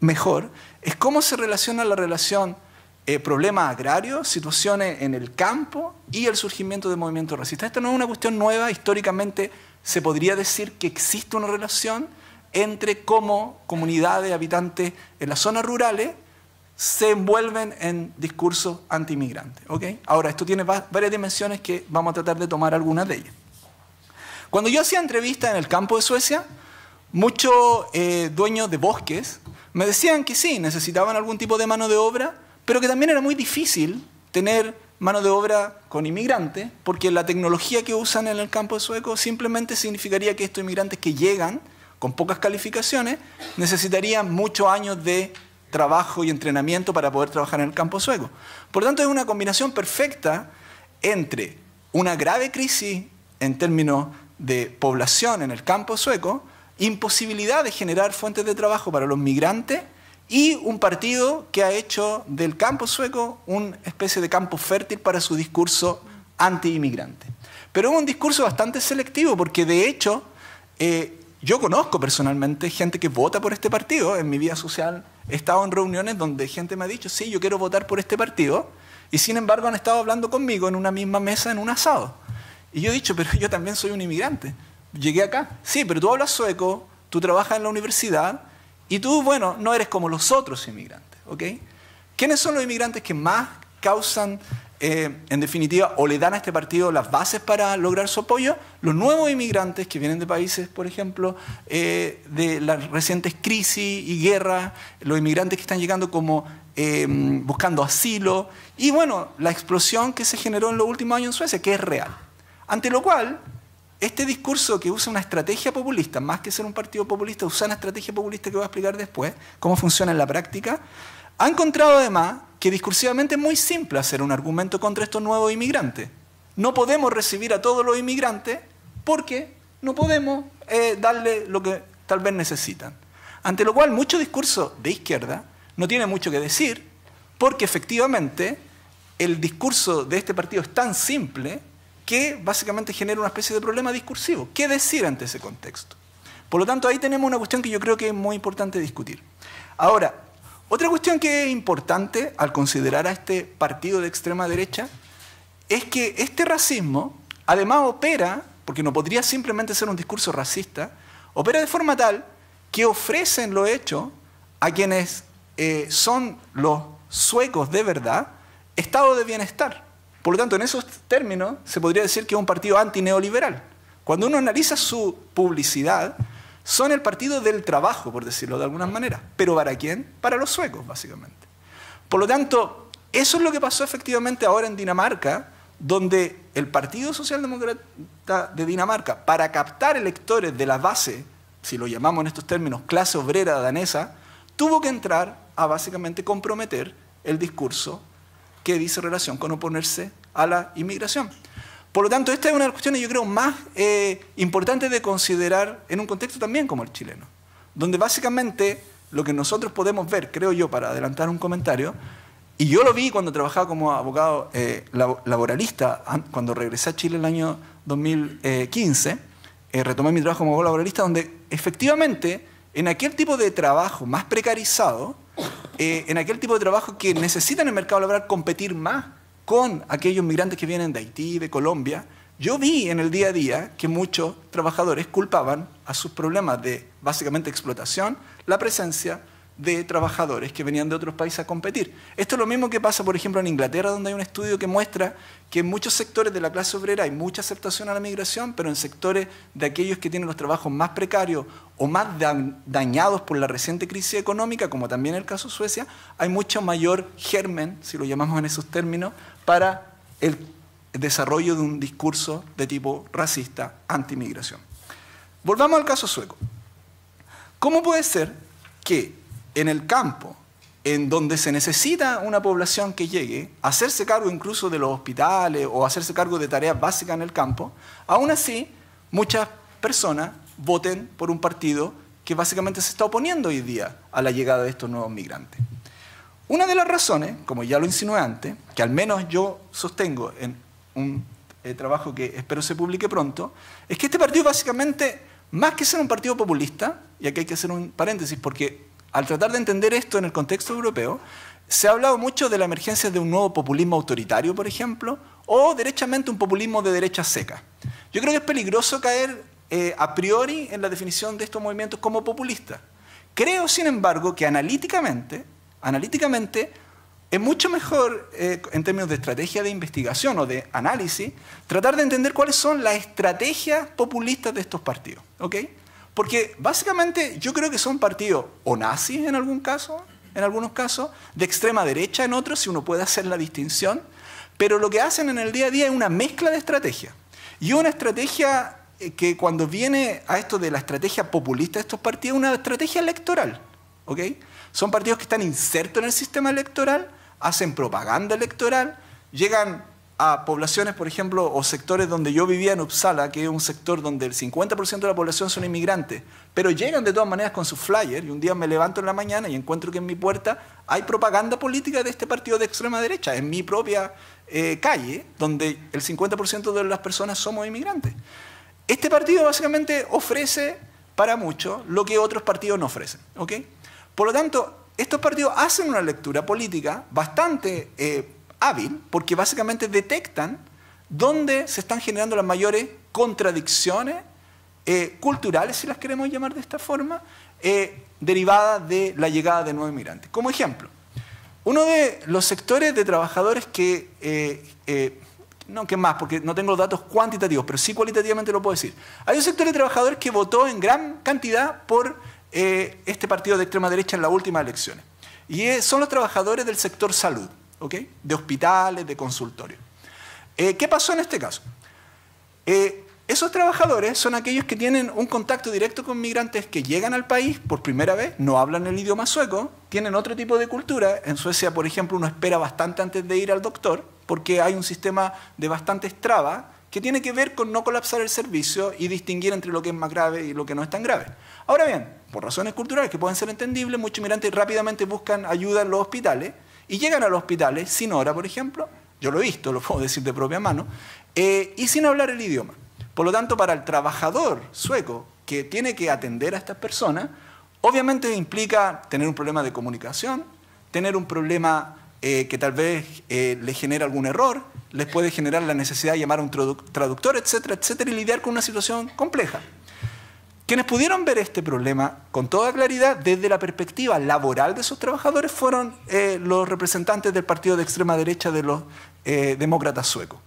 C: mejor es cómo se relaciona la relación eh, problemas agrarios, situaciones en el campo y el surgimiento de movimientos racistas. Esta no es una cuestión nueva, históricamente se podría decir que existe una relación entre cómo comunidades habitantes en las zonas rurales se envuelven en discursos anti-inmigrantes. Ahora, esto tiene varias dimensiones que vamos a tratar de tomar algunas de ellas. Cuando yo hacía entrevistas en el campo de Suecia, muchos eh, dueños de bosques me decían que sí, necesitaban algún tipo de mano de obra, pero que también era muy difícil tener mano de obra con inmigrantes, porque la tecnología que usan en el campo sueco simplemente significaría que estos inmigrantes que llegan con pocas calificaciones necesitarían muchos años de trabajo y entrenamiento para poder trabajar en el campo sueco. Por tanto, es una combinación perfecta entre una grave crisis en términos de población en el campo sueco, imposibilidad de generar fuentes de trabajo para los migrantes y un partido que ha hecho del campo sueco una especie de campo fértil para su discurso anti-inmigrante. Pero es un discurso bastante selectivo porque de hecho eh, yo conozco personalmente gente que vota por este partido. En mi vida social he estado en reuniones donde gente me ha dicho, sí, yo quiero votar por este partido. Y sin embargo han estado hablando conmigo en una misma mesa en un asado. Y yo he dicho, pero yo también soy un inmigrante. Llegué acá. Sí, pero tú hablas sueco, tú trabajas en la universidad y tú, bueno, no eres como los otros inmigrantes, ¿ok? ¿Quiénes son los inmigrantes que más causan, eh, en definitiva, o le dan a este partido las bases para lograr su apoyo? Los nuevos inmigrantes que vienen de países, por ejemplo, eh, de las recientes crisis y guerras, los inmigrantes que están llegando como em, buscando asilo, y bueno, la explosión que se generó en los últimos años en Suecia, que es real. Ante lo cual, este discurso que usa una estrategia populista, más que ser un partido populista, usa una estrategia populista que voy a explicar después, cómo funciona en la práctica, ha encontrado además que discursivamente es muy simple hacer un argumento contra estos nuevos inmigrantes. No podemos recibir a todos los inmigrantes porque no podemos eh, darle lo que tal vez necesitan. Ante lo cual, mucho discurso de izquierda no tiene mucho que decir, porque efectivamente el discurso de este partido es tan simple que básicamente genera una especie de problema discursivo. ¿Qué decir ante ese contexto? Por lo tanto, ahí tenemos una cuestión que yo creo que es muy importante discutir. Ahora, otra cuestión que es importante al considerar a este partido de extrema derecha es que este racismo además opera, porque no podría simplemente ser un discurso racista, opera de forma tal que ofrecen lo hecho a quienes eh, son los suecos de verdad estado de bienestar. Por lo tanto, en esos términos se podría decir que es un partido antineoliberal. Cuando uno analiza su publicidad, son el partido del trabajo, por decirlo de alguna manera. ¿Pero para quién? Para los suecos, básicamente. Por lo tanto, eso es lo que pasó efectivamente ahora en Dinamarca, donde el Partido Socialdemócrata de Dinamarca, para captar electores de la base, si lo llamamos en estos términos, clase obrera danesa, tuvo que entrar a básicamente comprometer el discurso que dice relación con oponerse a la inmigración. Por lo tanto, esta es una de las cuestiones, yo creo, más eh, importantes de considerar en un contexto también como el chileno, donde básicamente lo que nosotros podemos ver, creo yo, para adelantar un comentario, y yo lo vi cuando trabajaba como abogado eh, laboralista, cuando regresé a Chile en el año 2015, eh, retomé mi trabajo como abogado laboralista, donde efectivamente en aquel tipo de trabajo más precarizado, eh, en aquel tipo de trabajo que necesita en el mercado laboral competir más con aquellos migrantes que vienen de Haití, de Colombia, yo vi en el día a día que muchos trabajadores culpaban a sus problemas de básicamente explotación la presencia de trabajadores que venían de otros países a competir. Esto es lo mismo que pasa, por ejemplo, en Inglaterra, donde hay un estudio que muestra que en muchos sectores de la clase obrera hay mucha aceptación a la migración, pero en sectores de aquellos que tienen los trabajos más precarios o más dañados por la reciente crisis económica, como también el caso Suecia, hay mucho mayor germen, si lo llamamos en esos términos, para el desarrollo de un discurso de tipo racista anti-migración. Volvamos al caso sueco. ¿Cómo puede ser que en el campo, en donde se necesita una población que llegue, hacerse cargo incluso de los hospitales o hacerse cargo de tareas básicas en el campo, aún así muchas personas voten por un partido que básicamente se está oponiendo hoy día a la llegada de estos nuevos migrantes. Una de las razones, como ya lo insinué antes, que al menos yo sostengo en un eh, trabajo que espero se publique pronto, es que este partido básicamente, más que ser un partido populista, y aquí hay que hacer un paréntesis porque al tratar de entender esto en el contexto europeo, se ha hablado mucho de la emergencia de un nuevo populismo autoritario, por ejemplo, o derechamente un populismo de derecha seca. Yo creo que es peligroso caer eh, a priori en la definición de estos movimientos como populistas. Creo, sin embargo, que analíticamente, analíticamente es mucho mejor, eh, en términos de estrategia de investigación o de análisis, tratar de entender cuáles son las estrategias populistas de estos partidos. ¿okay? Porque básicamente yo creo que son partidos o nazis en algún caso, en algunos casos, de extrema derecha en otros, si uno puede hacer la distinción, pero lo que hacen en el día a día es una mezcla de estrategias. Y una estrategia eh, que cuando viene a esto de la estrategia populista de estos partidos, una estrategia electoral. Son partidos que están insertos en el sistema electoral, hacen propaganda electoral, llegan a poblaciones, por ejemplo, o sectores donde yo vivía en Uppsala, que es un sector donde el 50% de la población son inmigrantes, pero llegan de todas maneras con sus flyers y un día me levanto en la mañana y encuentro que en mi puerta hay propaganda política de este partido de extrema derecha, en mi propia eh, calle, donde el 50% de las personas somos inmigrantes. Este partido básicamente ofrece para muchos lo que otros partidos no ofrecen. Por lo tanto, estos partidos hacen una lectura política bastante... Eh, hábil porque básicamente detectan dónde se están generando las mayores contradicciones eh, culturales, si las queremos llamar de esta forma, eh, derivadas de la llegada de nuevos inmigrantes. Como ejemplo, uno de los sectores de trabajadores que, eh, no que más, porque no tengo datos cuantitativos, pero sí cualitativamente lo puedo decir. Hay un sector de trabajadores que votó en gran cantidad por este partido de extrema derecha en las últimas elecciones. Y son los trabajadores del sector salud, De hospitales, de consultorios. Eh, ¿Qué pasó en este caso? Eh, esos trabajadores son aquellos que tienen un contacto directo con migrantes que llegan al país por primera vez, no hablan el idioma sueco, tienen otro tipo de cultura. En Suecia, por ejemplo, uno espera bastante antes de ir al doctor porque hay un sistema de bastantes trabas que tiene que ver con no colapsar el servicio y distinguir entre lo que es más grave y lo que no es tan grave. Ahora bien, por razones culturales que pueden ser entendibles, muchos migrantes rápidamente buscan ayuda en los hospitales y llegan a los hospitales sin hora, por ejemplo, yo lo he visto, lo puedo decir de propia mano, eh, y sin hablar el idioma. Por lo tanto, para el trabajador sueco que tiene que atender a estas personas, obviamente implica tener un problema de comunicación, tener un problema eh, que tal vez eh, le genera algún error, les puede generar la necesidad de llamar a un traductor, etcétera, etcétera, y lidiar con una situación compleja. Quienes pudieron ver este problema con toda claridad desde la perspectiva laboral de esos trabajadores fueron eh, los representantes del partido de extrema derecha de los demócratas suecos,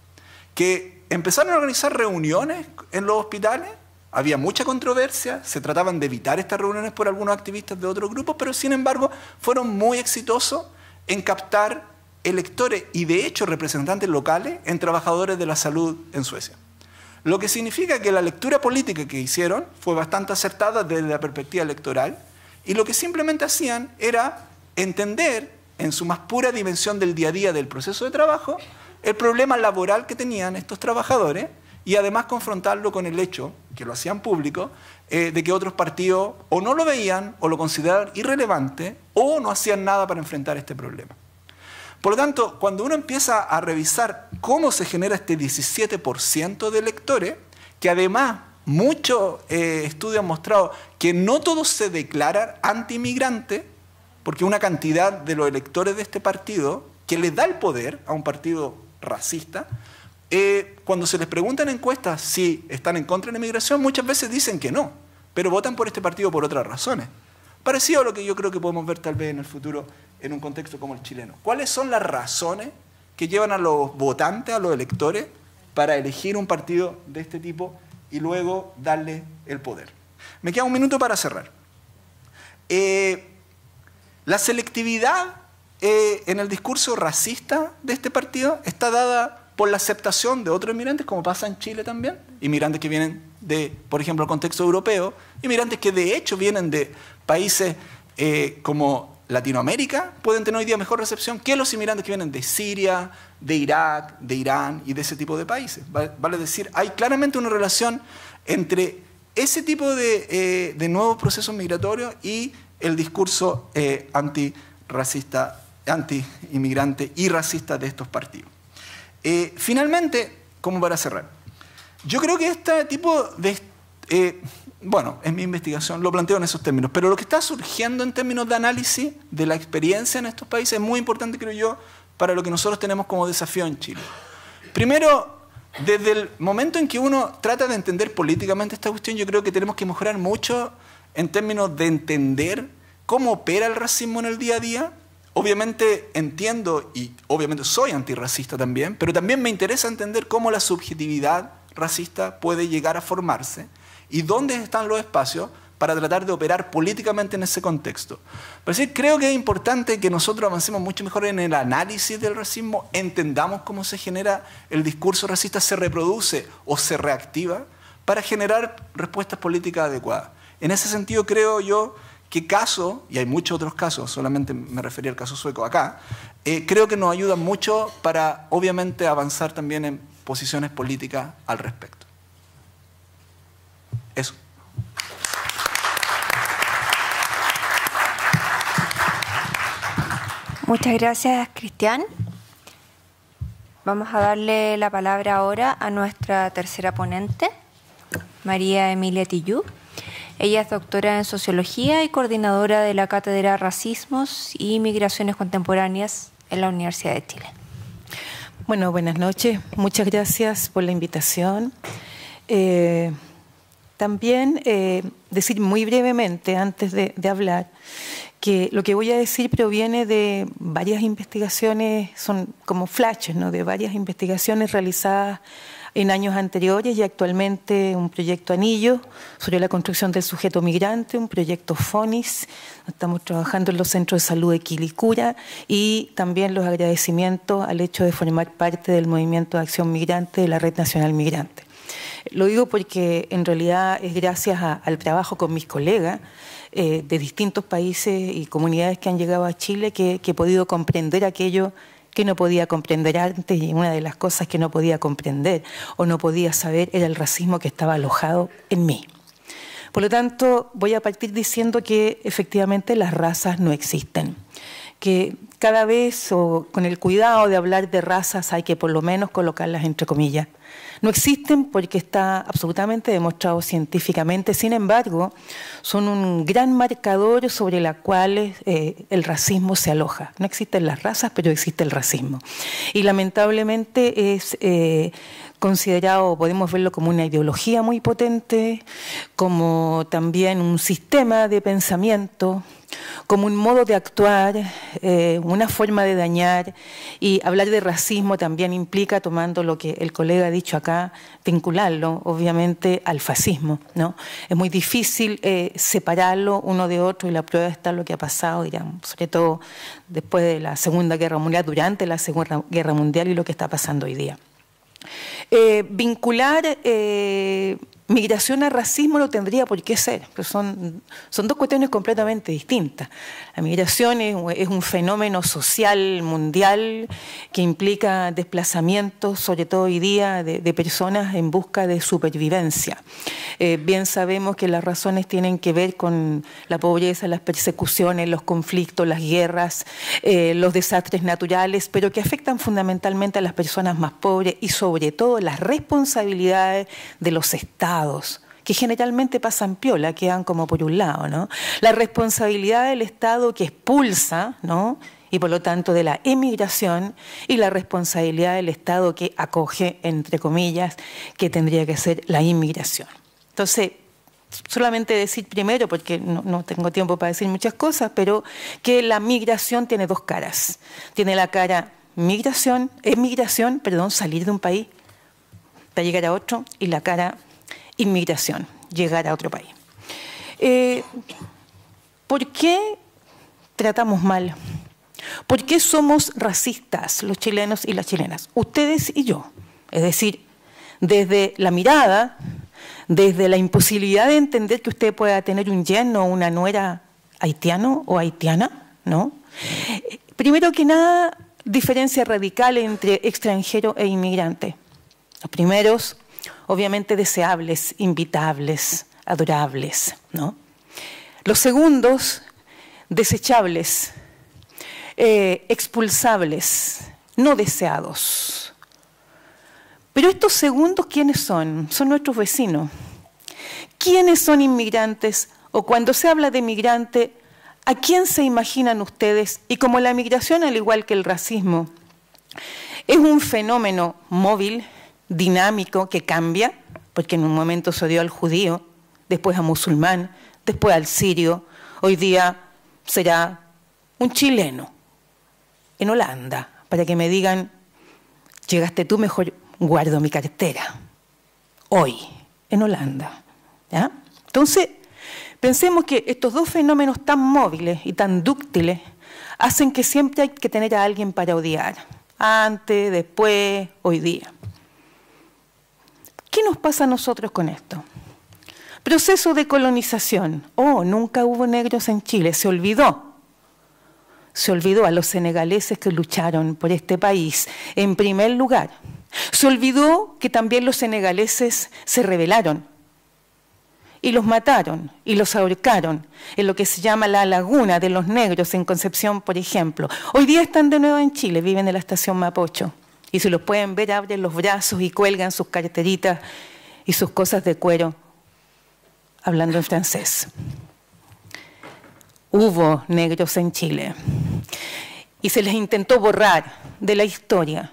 C: que empezaron a organizar reuniones en los hospitales, había mucha controversia, se trataban de evitar estas reuniones por algunos activistas de otros grupos, pero sin embargo fueron muy exitosos en captar electores y de hecho representantes locales en trabajadores de la salud en Suecia. Lo que significa que la lectura política que hicieron fue bastante acertada desde la perspectiva electoral y lo que simplemente hacían era entender en su más pura dimensión del día a día del proceso de trabajo el problema laboral que tenían estos trabajadores y además confrontarlo con el hecho, que lo hacían público, eh, de que otros partidos o no lo veían o lo consideraban irrelevante o no hacían nada para enfrentar este problema. Por lo tanto, cuando uno empieza a revisar cómo se genera este 17% de electores, que además muchos eh, estudios han mostrado que no todos se declaran anti-inmigrantes, porque una cantidad de los electores de este partido que le da el poder a un partido racista, eh, cuando se les pregunta en encuestas si están en contra de la inmigración, muchas veces dicen que no, pero votan por este partido por otras razones. Parecido a lo que yo creo que podemos ver tal vez en el futuro en un contexto como el chileno. ¿Cuáles son las razones que llevan a los votantes, a los electores, para elegir un partido de este tipo y luego darle el poder? Me queda un minuto para cerrar. Eh, la selectividad eh, en el discurso racista de este partido está dada por la aceptación de otros inmigrantes, como pasa en Chile también, inmigrantes que vienen de, por ejemplo, el contexto europeo, inmigrantes que de hecho vienen de países eh, como Latinoamérica, pueden tener hoy día mejor recepción que los inmigrantes que vienen de Siria, de Irak, de Irán y de ese tipo de países. Vale decir, hay claramente una relación entre ese tipo de, eh, de nuevos procesos migratorios y el discurso antirracista anti-inmigrante y racista de estos partidos. Eh, finalmente, como para cerrar, yo creo que este tipo de... Bueno, es mi investigación, lo planteo en esos términos, pero lo que está surgiendo en términos de análisis de la experiencia en estos países es muy importante, creo yo, para lo que nosotros tenemos como desafío en Chile. Primero, desde el momento en que uno trata de entender políticamente esta cuestión, yo creo que tenemos que mejorar mucho en términos de entender cómo opera el racismo en el día a día, Obviamente entiendo y obviamente soy antirracista también, pero también me interesa entender cómo la subjetividad racista puede llegar a formarse y dónde están los espacios para tratar de operar políticamente en ese contexto. Por decir, creo que es importante que nosotros avancemos mucho mejor en el análisis del racismo, entendamos cómo se genera el discurso racista, se reproduce o se reactiva para generar respuestas políticas adecuadas. En ese sentido, creo yo qué caso, y hay muchos otros casos, solamente me refería al caso sueco acá, eh, creo que nos ayuda mucho para obviamente avanzar también en posiciones políticas al respecto. Eso.
A: Muchas gracias, Cristian. Vamos a darle la palabra ahora a nuestra tercera ponente, María Emilia Tillú. Ella es doctora en Sociología y coordinadora de la Cátedra Racismos y Migraciones Contemporáneas en la Universidad de Chile.
D: Bueno, buenas noches. Muchas gracias por la invitación. Eh, también eh, decir muy brevemente, antes de, hablar, que lo que voy a decir proviene de varias investigaciones, son como flashes, ¿no? de varias investigaciones realizadas en años anteriores y actualmente un proyecto Anillo sobre la construcción del sujeto migrante, un proyecto FONIS. Estamos trabajando en los centros de salud de Quilicura y también los agradecimientos al hecho de formar parte del movimiento de acción migrante de la Red Nacional Migrante. Lo digo porque en realidad es gracias al trabajo con mis colegas eh, de distintos países y comunidades que han llegado a Chile que he podido comprender aquello que no podía comprender antes y una de las cosas que no podía comprender o no podía saber era el racismo que estaba alojado en mí. Por lo tanto, voy a partir diciendo que efectivamente las razas no existen, que cada vez o con el cuidado de hablar de razas hay que por lo menos colocarlas entre comillas no existen porque está absolutamente demostrado científicamente, sin embargo, son un gran marcador sobre la cual eh, el racismo se aloja. No existen las razas, pero existe el racismo. Y lamentablemente es... Eh, considerado, podemos verlo como una ideología muy potente, como también un sistema de pensamiento, como un modo de actuar, eh, una forma de dañar. Y hablar de racismo también implica, tomando lo que el colega ha dicho acá, vincularlo, obviamente, al fascismo. ¿no? Es muy difícil eh, separarlo uno de otro y la prueba está lo que ha pasado, digamos, sobre todo después de la Segunda Guerra Mundial, durante la Segunda Guerra Mundial y lo que está pasando hoy día. Eh, vincular migración a racismo no tendría por qué ser, son, son dos cuestiones completamente distintas. La migración es, un fenómeno social mundial que implica desplazamientos, sobre todo hoy día, de, personas en busca de supervivencia. Eh, bien sabemos que las razones tienen que ver con la pobreza, las persecuciones, los conflictos, las guerras, eh, los desastres naturales, pero que afectan fundamentalmente a las personas más pobres y sobre todo las responsabilidades de los estados que generalmente pasan piola, quedan como por un lado, ¿no? La responsabilidad del Estado que expulsa, ¿no? Y por lo tanto de la emigración y la responsabilidad del Estado que acoge, entre comillas, que tendría que ser la inmigración. Entonces, solamente decir primero, porque no, no, tengo tiempo para decir muchas cosas, pero que la migración tiene dos caras. Tiene la cara migración, emigración, perdón, salir de un país para llegar a otro, y la cara inmigración, llegar a otro país. Eh, ¿Por qué tratamos mal? ¿Por qué somos racistas los chilenos y las chilenas? Ustedes y yo. Es decir, desde la mirada, desde la imposibilidad de entender que usted pueda tener un yerno o una nuera haitiano o haitiana, ¿no? Primero que nada, diferencia radical entre extranjero e inmigrante. Los primeros obviamente deseables, invitables, adorables. ¿no? Los segundos, desechables, eh, expulsables, no deseados. Pero estos segundos, ¿quiénes son? Son nuestros vecinos. ¿Quiénes son inmigrantes? O cuando se habla de migrante, ¿a quién se imaginan ustedes? Y como la migración, al igual que el racismo, es un fenómeno móvil, dinámico que cambia, porque en un momento se dio al judío, después a musulmán, después al sirio, hoy día será un chileno en Holanda, para que me digan, llegaste tú, mejor guardo mi cartera, hoy, en Holanda. ¿ya? Entonces, pensemos que estos dos fenómenos tan móviles y tan dúctiles hacen que siempre hay que tener a alguien para odiar, antes, después, hoy día. ¿Qué nos pasa a nosotros con esto? Proceso de colonización. Oh, nunca hubo negros en Chile, se olvidó. Se olvidó a los senegaleses que lucharon por este país en primer lugar. Se olvidó que también los senegaleses se rebelaron y los mataron y los ahorcaron en lo que se llama la laguna de los negros en Concepción, por ejemplo. Hoy día están de nuevo en Chile, viven en la estación Mapocho y si los pueden ver, abren los brazos y cuelgan sus carteritas y sus cosas de cuero, hablando en francés. Hubo negros en Chile y se les intentó borrar de la historia.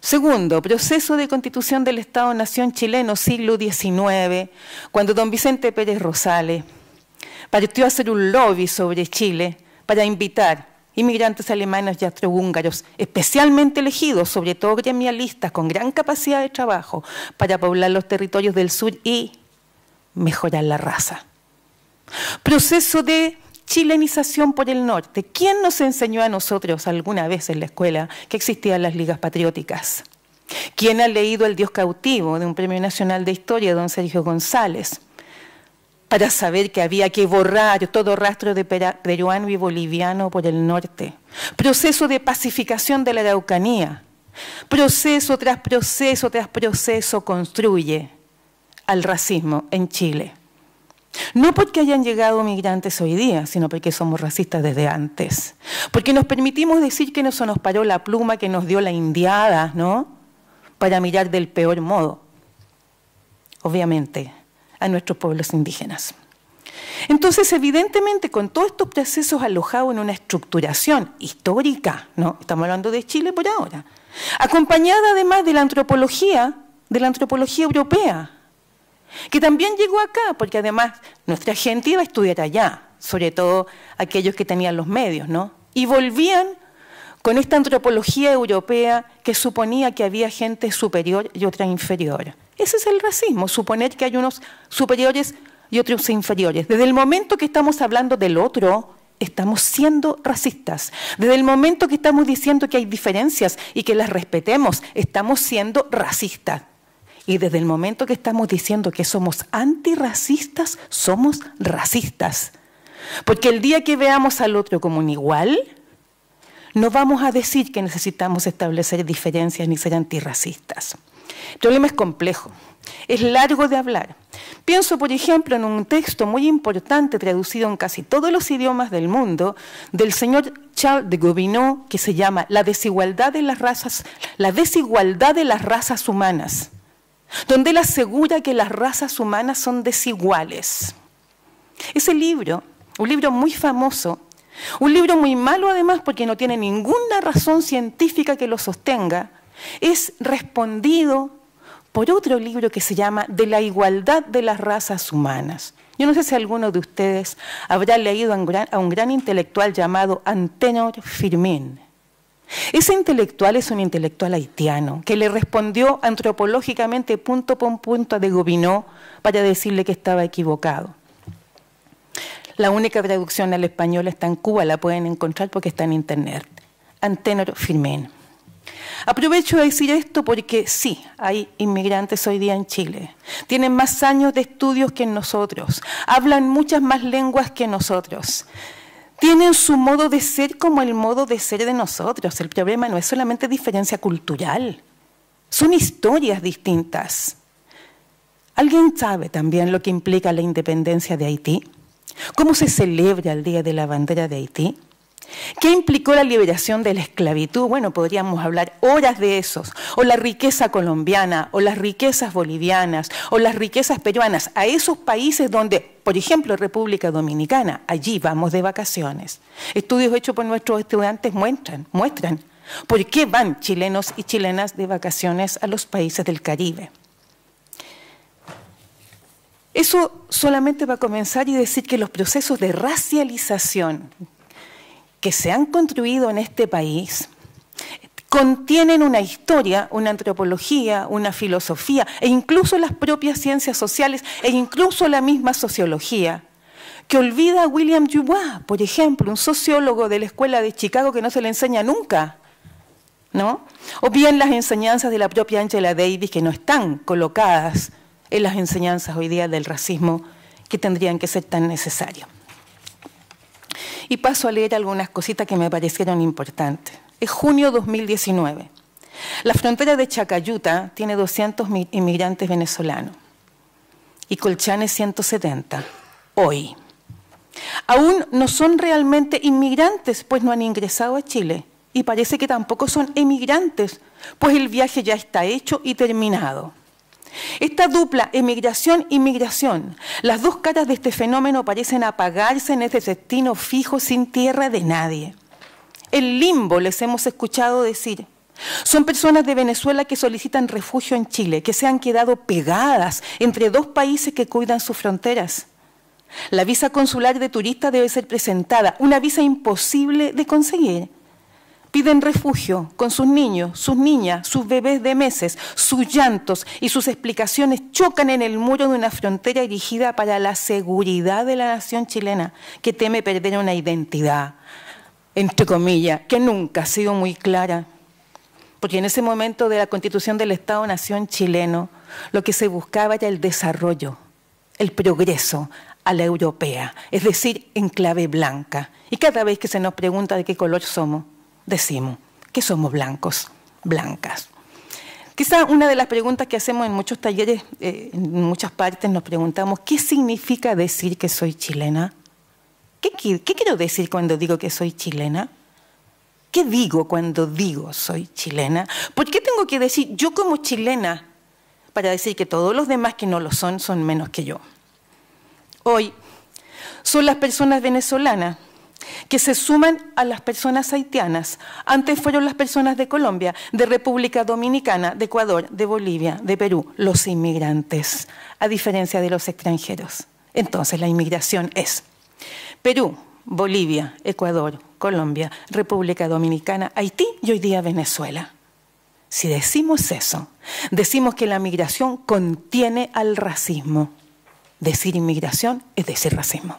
D: Segundo, proceso de constitución del Estado-Nación chileno, siglo XIX, cuando don Vicente Pérez Rosales partió a hacer un lobby sobre Chile para invitar inmigrantes alemanes y austrohúngaros, especialmente elegidos, sobre todo gremialistas con gran capacidad de trabajo, para poblar los territorios del sur y mejorar la raza. Proceso de chilenización por el norte. ¿Quién nos enseñó a nosotros alguna vez en la escuela que existían las ligas patrióticas? ¿Quién ha leído El Dios cautivo de un Premio Nacional de Historia, don Sergio González? Para saber que había que borrar todo rastro de peruano y boliviano por el norte. Proceso de pacificación de la Araucanía. Proceso tras proceso tras proceso construye al racismo en Chile. No porque hayan llegado migrantes hoy día, sino porque somos racistas desde antes. Porque nos permitimos decir que no se nos paró la pluma que nos dio la indiada, ¿no? Para mirar del peor modo. Obviamente, a nuestros pueblos indígenas. Entonces, evidentemente, con todos estos procesos alojados en una estructuración histórica, ¿no? Estamos hablando de Chile por ahora, acompañada además de la antropología, de la antropología europea, que también llegó acá, porque además nuestra gente iba a estudiar allá, sobre todo aquellos que tenían los medios, ¿no? Y volvían con esta antropología europea que suponía que había gente superior y otra inferior. Ese es el racismo, suponer que hay unos superiores y otros inferiores. Desde el momento que estamos hablando del otro, estamos siendo racistas. Desde el momento que estamos diciendo que hay diferencias y que las respetemos, estamos siendo racistas. Y desde el momento que estamos diciendo que somos antirracistas, somos racistas. Porque el día que veamos al otro como un igual, no vamos a decir que necesitamos establecer diferencias ni ser antirracistas. El problema es complejo, es largo de hablar. Pienso, por ejemplo, en un texto muy importante traducido en casi todos los idiomas del mundo del señor Charles de Gobineau que se llama La desigualdad de las razas, la desigualdad de las razas humanas, donde él asegura que las razas humanas son desiguales. Ese libro, un libro muy famoso, un libro muy malo además porque no tiene ninguna razón científica que lo sostenga, es respondido por otro libro que se llama De la igualdad de las razas humanas. Yo no sé si alguno de ustedes habrá leído a un gran, intelectual llamado Antenor Firmin. Ese intelectual es un intelectual haitiano que le respondió antropológicamente punto por punto a de Gobineau para decirle que estaba equivocado. La única traducción al español está en Cuba, la pueden encontrar porque está en internet. Antenor Firmin. Aprovecho de decir esto porque sí, hay inmigrantes hoy día en Chile. Tienen más años de estudios que nosotros. Hablan muchas más lenguas que nosotros. Tienen su modo de ser como el modo de ser de nosotros. El problema no es solamente diferencia cultural. Son historias distintas. ¿Alguien sabe también lo que implica la independencia de Haití? ¿Cómo se celebra el Día de la Bandera de Haití? ¿Qué implicó la liberación de la esclavitud? Bueno, podríamos hablar horas de esos, o la riqueza colombiana, o las riquezas bolivianas, o las riquezas peruanas, a esos países donde, por ejemplo, República Dominicana, allí vamos de vacaciones. Estudios hechos por nuestros estudiantes muestran, muestran por qué van chilenos y chilenas de vacaciones a los países del Caribe. Eso solamente va a comenzar y decir que los procesos de racialización que se han construido en este país contienen una historia, una antropología, una filosofía e incluso las propias ciencias sociales e incluso la misma sociología, que olvida a William Dubois, por ejemplo, un sociólogo de la Escuela de Chicago que no se le enseña nunca, ¿no? O bien las enseñanzas de la propia Angela Davis que no están colocadas en las enseñanzas hoy día del racismo que tendrían que ser tan necesarias. Y paso a leer algunas cositas que me parecieron importantes. Es junio 2019. La frontera de Chacayuta tiene 200 inmigrantes venezolanos y Colchane 170, hoy. Aún no son realmente inmigrantes, pues no han ingresado a Chile. Y parece que tampoco son emigrantes, pues el viaje ya está hecho y terminado. Esta dupla emigración-inmigración, las dos caras de este fenómeno parecen apagarse en este destino fijo sin tierra de nadie. El limbo les hemos escuchado decir. Son personas de Venezuela que solicitan refugio en Chile, que se han quedado pegadas entre dos países que cuidan sus fronteras. La visa consular de turista debe ser presentada, una visa imposible de conseguir. Piden refugio con sus niños, sus niñas, sus bebés de meses, sus llantos y sus explicaciones chocan en el muro de una frontera erigida para la seguridad de la nación chilena, que teme perder una identidad, entre comillas, que nunca ha sido muy clara. Porque en ese momento de la constitución del Estado-Nación chileno, lo que se buscaba era el desarrollo, el progreso a la europea, es decir, en clave blanca. Y cada vez que se nos pregunta de qué color somos, decimos que somos blancos, blancas. Quizá una de las preguntas que hacemos en muchos talleres, eh, en muchas partes, nos preguntamos, ¿qué significa decir que soy chilena? ¿Qué, ¿Qué, quiero decir cuando digo que soy chilena? ¿Qué digo cuando digo soy chilena? ¿Por qué tengo que decir yo como chilena para decir que todos los demás que no lo son son menos que yo? Hoy son las personas venezolanas que se suman a las personas haitianas. Antes fueron las personas de Colombia, de República Dominicana, de Ecuador, de Bolivia, de Perú, los inmigrantes, a diferencia de los extranjeros. Entonces la inmigración es Perú, Bolivia, Ecuador, Colombia, República Dominicana, Haití y hoy día Venezuela. Si decimos eso, decimos que la migración contiene al racismo. Decir inmigración es decir racismo.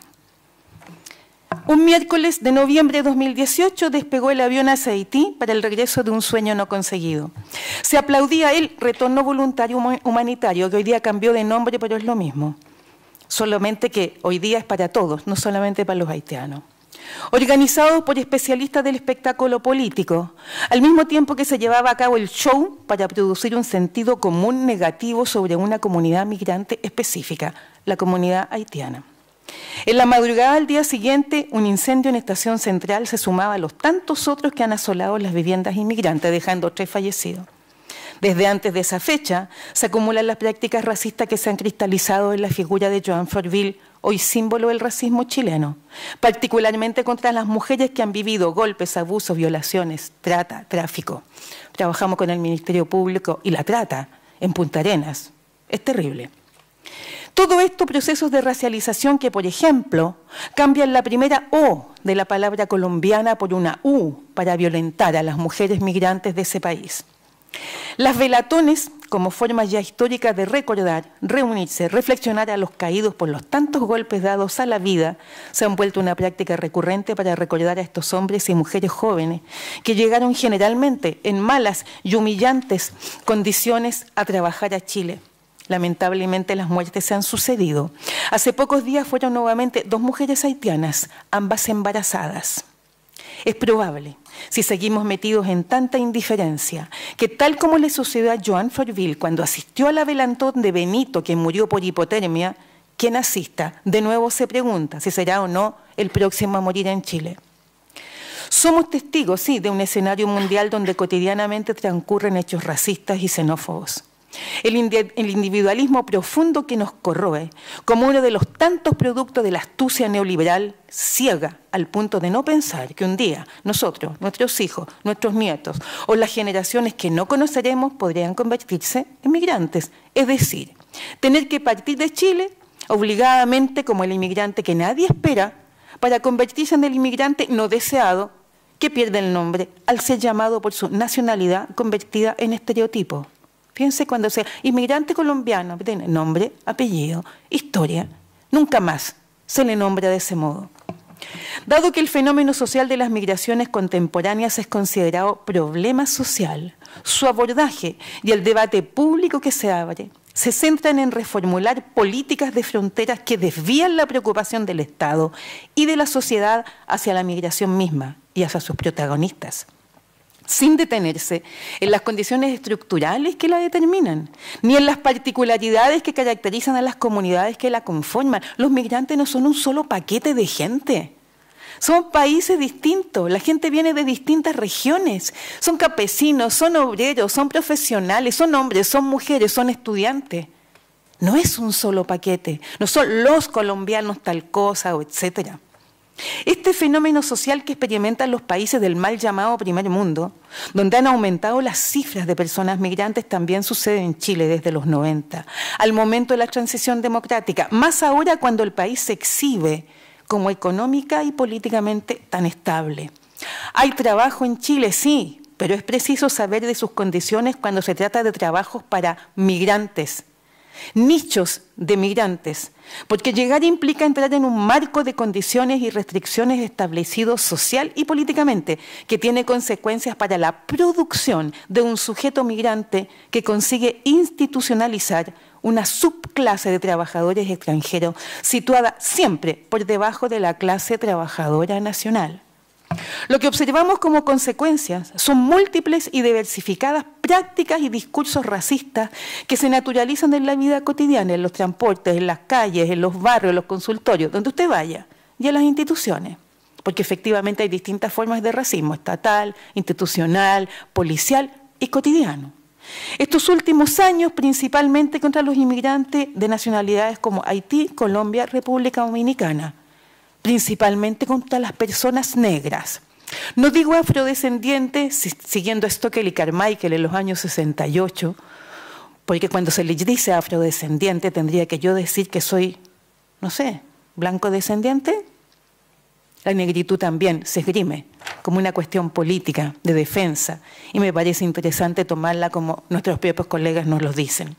D: Un miércoles de noviembre de 2018 despegó el avión hacia Haití para el regreso de un sueño no conseguido. Se aplaudía el retorno voluntario humanitario, que hoy día cambió de nombre, pero es lo mismo. Solamente que hoy día es para todos, no solamente para los haitianos. Organizado por especialistas del espectáculo político, al mismo tiempo que se llevaba a cabo el show para producir un sentido común negativo sobre una comunidad migrante específica, la comunidad haitiana. En la madrugada del día siguiente, un incendio en Estación Central se sumaba a los tantos otros que han asolado las viviendas inmigrantes, dejando tres fallecidos. Desde antes de esa fecha, se acumulan las prácticas racistas que se han cristalizado en la figura de Joan Forville, hoy símbolo del racismo chileno, particularmente contra las mujeres que han vivido golpes, abusos, violaciones, trata, tráfico. Trabajamos con el Ministerio Público y la trata en Punta Arenas. Es terrible. Todo esto procesos de racialización que, por ejemplo, cambian la primera O de la palabra colombiana por una U para violentar a las mujeres migrantes de ese país. Las velatones, como forma ya histórica de recordar, reunirse, reflexionar a los caídos por los tantos golpes dados a la vida, se han vuelto una práctica recurrente para recordar a estos hombres y mujeres jóvenes que llegaron generalmente en malas y humillantes condiciones a trabajar a Chile. Lamentablemente las muertes se han sucedido. Hace pocos días fueron nuevamente dos mujeres haitianas, ambas embarazadas. Es probable, si seguimos metidos en tanta indiferencia, que tal como le sucedió a Joan Forville cuando asistió a la velantón de Benito, que murió por hipotermia, quien asista de nuevo se pregunta si será o no el próximo a morir en Chile. Somos testigos, sí, de un escenario mundial donde cotidianamente transcurren hechos racistas y xenófobos. El, individualismo profundo que nos corroe, como uno de los tantos productos de la astucia neoliberal, ciega al punto de no pensar que un día nosotros, nuestros hijos, nuestros nietos o las generaciones que no conoceremos podrían convertirse en migrantes. Es decir, tener que partir de Chile obligadamente como el inmigrante que nadie espera para convertirse en el inmigrante no deseado que pierde el nombre al ser llamado por su nacionalidad convertida en estereotipo. Fíjense cuando sea inmigrante colombiano, tiene nombre, apellido, historia, nunca más se le nombra de ese modo. Dado que el fenómeno social de las migraciones contemporáneas es considerado problema social, su abordaje y el debate público que se abre se centran en reformular políticas de fronteras que desvían la preocupación del Estado y de la sociedad hacia la migración misma y hacia sus protagonistas sin detenerse en las condiciones estructurales que la determinan, ni en las particularidades que caracterizan a las comunidades que la conforman. Los migrantes no son un solo paquete de gente. Son países distintos, la gente viene de distintas regiones, son campesinos, son obreros, son profesionales, son hombres, son mujeres, son estudiantes. No es un solo paquete, no son los colombianos tal cosa o etcétera. Este fenómeno social que experimentan los países del mal llamado primer mundo, donde han aumentado las cifras de personas migrantes, también sucede en Chile desde los 90, al momento de la transición democrática, más ahora cuando el país se exhibe como económica y políticamente tan estable. Hay trabajo en Chile, sí, pero es preciso saber de sus condiciones cuando se trata de trabajos para migrantes, nichos de migrantes, porque llegar implica entrar en un marco de condiciones y restricciones establecidos social y políticamente, que tiene consecuencias para la producción de un sujeto migrante que consigue institucionalizar una subclase de trabajadores extranjeros situada siempre por debajo de la clase trabajadora nacional. Lo que observamos como consecuencias son múltiples y diversificadas prácticas y discursos racistas que se naturalizan en la vida cotidiana, en los transportes, en las calles, en los barrios, en los consultorios, donde usted vaya, y en las instituciones. Porque efectivamente hay distintas formas de racismo, estatal, institucional, policial y cotidiano. Estos últimos años, principalmente contra los inmigrantes de nacionalidades como Haití, Colombia, República Dominicana principalmente contra las personas negras. No digo afrodescendientes, siguiendo Stockel y Carmichael en los años 68, porque cuando se le dice afrodescendiente tendría que yo decir que soy, no sé, blanco descendiente. La negritud también se esgrime como una cuestión política, de defensa, y me parece interesante tomarla como nuestros propios colegas nos lo dicen.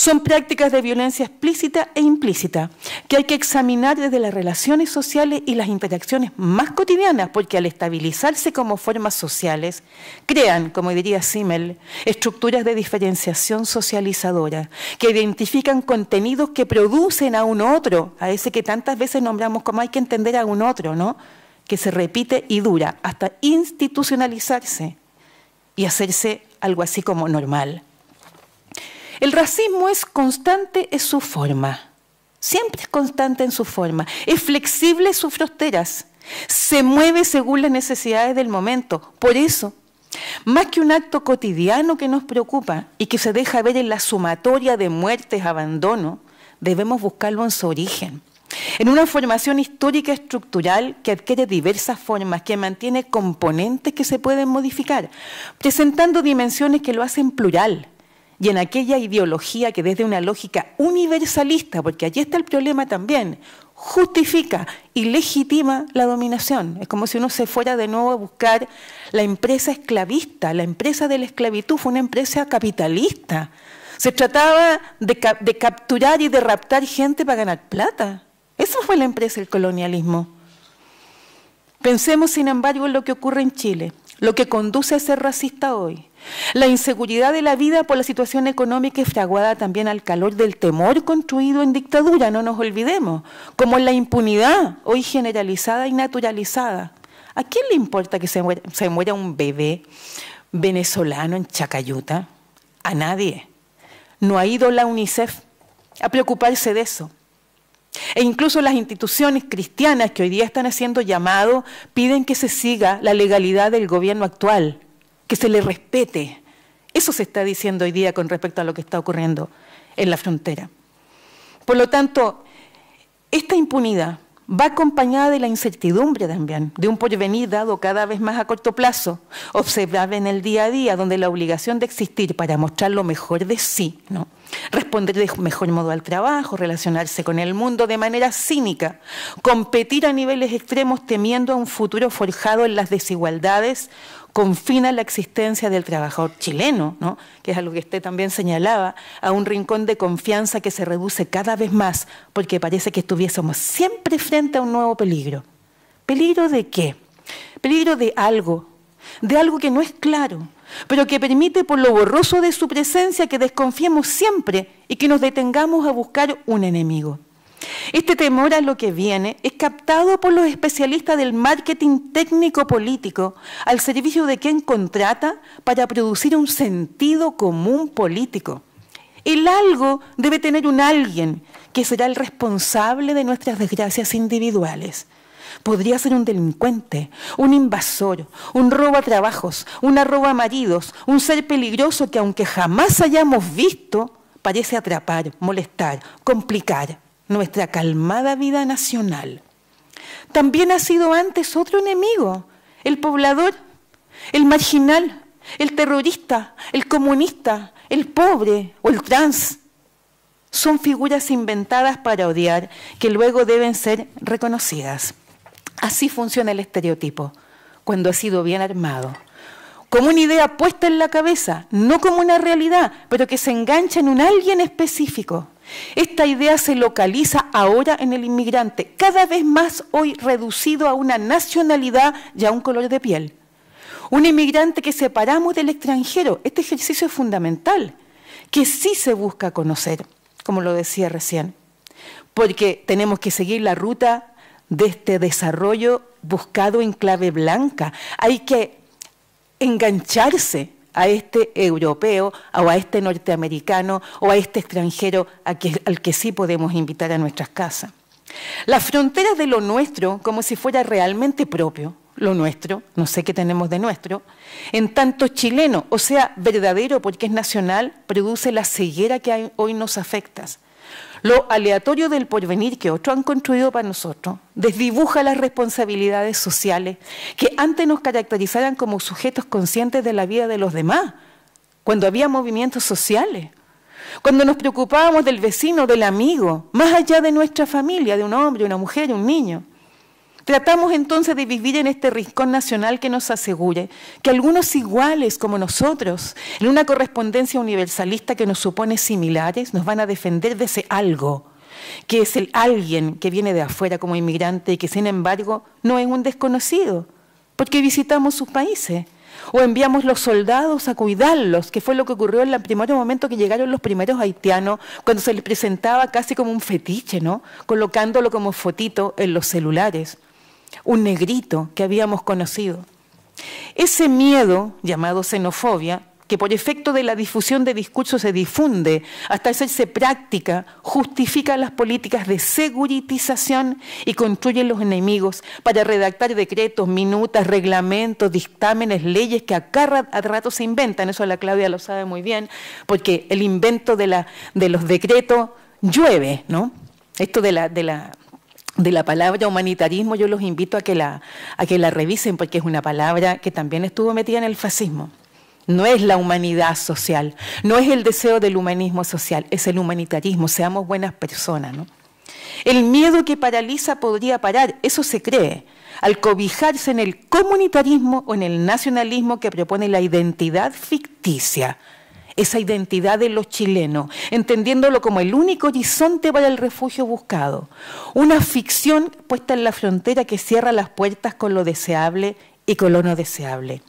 D: Son prácticas de violencia explícita e implícita que hay que examinar desde las relaciones sociales y las interacciones más cotidianas, porque al estabilizarse como formas sociales, crean, como diría Simmel, estructuras de diferenciación socializadora que identifican contenidos que producen a un otro, a ese que tantas veces nombramos como hay que entender a un otro, ¿no? que se repite y dura hasta institucionalizarse y hacerse algo así como normal. El racismo es constante en su forma, siempre es constante en su forma, es flexible sus fronteras, se mueve según las necesidades del momento. Por eso, más que un acto cotidiano que nos preocupa y que se deja ver en la sumatoria de muertes, abandono, debemos buscarlo en su origen. En una formación histórica estructural que adquiere diversas formas, que mantiene componentes que se pueden modificar, presentando dimensiones que lo hacen plural, y en aquella ideología que desde una lógica universalista, porque allí está el problema también, justifica y legitima la dominación. Es como si uno se fuera de nuevo a buscar la empresa esclavista. La empresa de la esclavitud fue una empresa capitalista. Se trataba de, capturar y de raptar gente para ganar plata. Eso fue la empresa del colonialismo. Pensemos, sin embargo, en lo que ocurre en Chile, lo que conduce a ser racista hoy. La inseguridad de la vida por la situación económica es fraguada también al calor del temor construido en dictadura, no nos olvidemos, como la impunidad hoy generalizada y naturalizada. ¿A quién le importa que se muera, se muera un bebé venezolano en Chacayuta? A nadie. No ha ido la UNICEF a preocuparse de eso. E incluso las instituciones cristianas que hoy día están haciendo llamado piden que se siga la legalidad del gobierno actual que se le respete. Eso se está diciendo hoy día con respecto a lo que está ocurriendo en la frontera. Por lo tanto, esta impunidad va acompañada de la incertidumbre también, de un porvenir dado cada vez más a corto plazo, observable en el día a día, donde la obligación de existir para mostrar lo mejor de sí, ¿no? responder de mejor modo al trabajo, relacionarse con el mundo de manera cínica, competir a niveles extremos temiendo a un futuro forjado en las desigualdades confina la existencia del trabajador chileno, ¿no? que es algo que usted también señalaba, a un rincón de confianza que se reduce cada vez más porque parece que estuviésemos siempre frente a un nuevo peligro. ¿Peligro de qué? Peligro de algo, de algo que no es claro, pero que permite por lo borroso de su presencia que desconfiemos siempre y que nos detengamos a buscar un enemigo. Este temor a lo que viene es captado por los especialistas del marketing técnico-político al servicio de quien contrata para producir un sentido común político. El algo debe tener un alguien que será el responsable de nuestras desgracias individuales. Podría ser un delincuente, un invasor, un robo a trabajos, una roba a maridos, un ser peligroso que aunque jamás hayamos visto, parece atrapar, molestar, complicar nuestra calmada vida nacional. también ha sido antes otro enemigo, el poblador, el marginal, el terrorista, el comunista, el pobre o el trans. Son figuras inventadas para odiar que luego deben ser reconocidas. Así funciona el estereotipo, cuando ha sido bien armado. Como una idea puesta en la cabeza, no como una realidad, pero que se engancha en un alguien específico. Esta idea se localiza ahora en el inmigrante, cada vez más hoy reducido a una nacionalidad y a un color de piel. Un inmigrante que separamos del extranjero. Este ejercicio es fundamental, que sí se busca conocer, como lo decía recién, porque tenemos que seguir la ruta de este desarrollo buscado en clave blanca. Hay que engancharse a este europeo o a este norteamericano o a este extranjero al que sí podemos invitar a nuestras casas. Las fronteras de lo nuestro, como si fuera realmente propio, lo nuestro, no sé qué tenemos de nuestro, en tanto chileno, o sea, verdadero porque es nacional, produce la ceguera que hoy nos afecta. Lo aleatorio del porvenir que otros han construido para nosotros desdibuja las responsabilidades sociales que antes nos caracterizaran como sujetos conscientes de la vida de los demás, cuando había movimientos sociales, cuando nos preocupábamos del vecino, del amigo, más allá de nuestra familia, de un hombre, una mujer, un niño. Tratamos entonces de vivir en este rincón nacional que nos asegure que algunos iguales como nosotros, en una correspondencia universalista que nos supone similares, nos van a defender de ese algo, que es el alguien que viene de afuera como inmigrante y que sin embargo no es un desconocido, porque visitamos sus países. O enviamos los soldados a cuidarlos, que fue lo que ocurrió en el primer momento que llegaron los primeros haitianos, cuando se les presentaba casi como un fetiche, ¿no? Colocándolo como fotito en los celulares un negrito que habíamos conocido. Ese miedo, llamado xenofobia, que por efecto de la difusión de discursos se difunde hasta hacerse práctica, justifica las políticas de seguritización y construye los enemigos para redactar decretos, minutas, reglamentos, dictámenes, leyes que a cada rato se inventan. Eso la Claudia lo sabe muy bien, porque el invento de, la, de los decretos llueve, ¿no? Esto de la, de la de la palabra humanitarismo yo los invito a que, la, a que la revisen porque es una palabra que también estuvo metida en el fascismo. No es la humanidad social, no es el deseo del humanismo social, es el humanitarismo, seamos buenas personas. ¿no? El miedo que paraliza podría parar, eso se cree, al cobijarse en el comunitarismo o en el nacionalismo que propone la identidad ficticia, esa identidad de los chilenos, entendiéndolo como el único horizonte para el refugio buscado. Una ficción puesta en la frontera que cierra las puertas con lo deseable y con lo no deseable.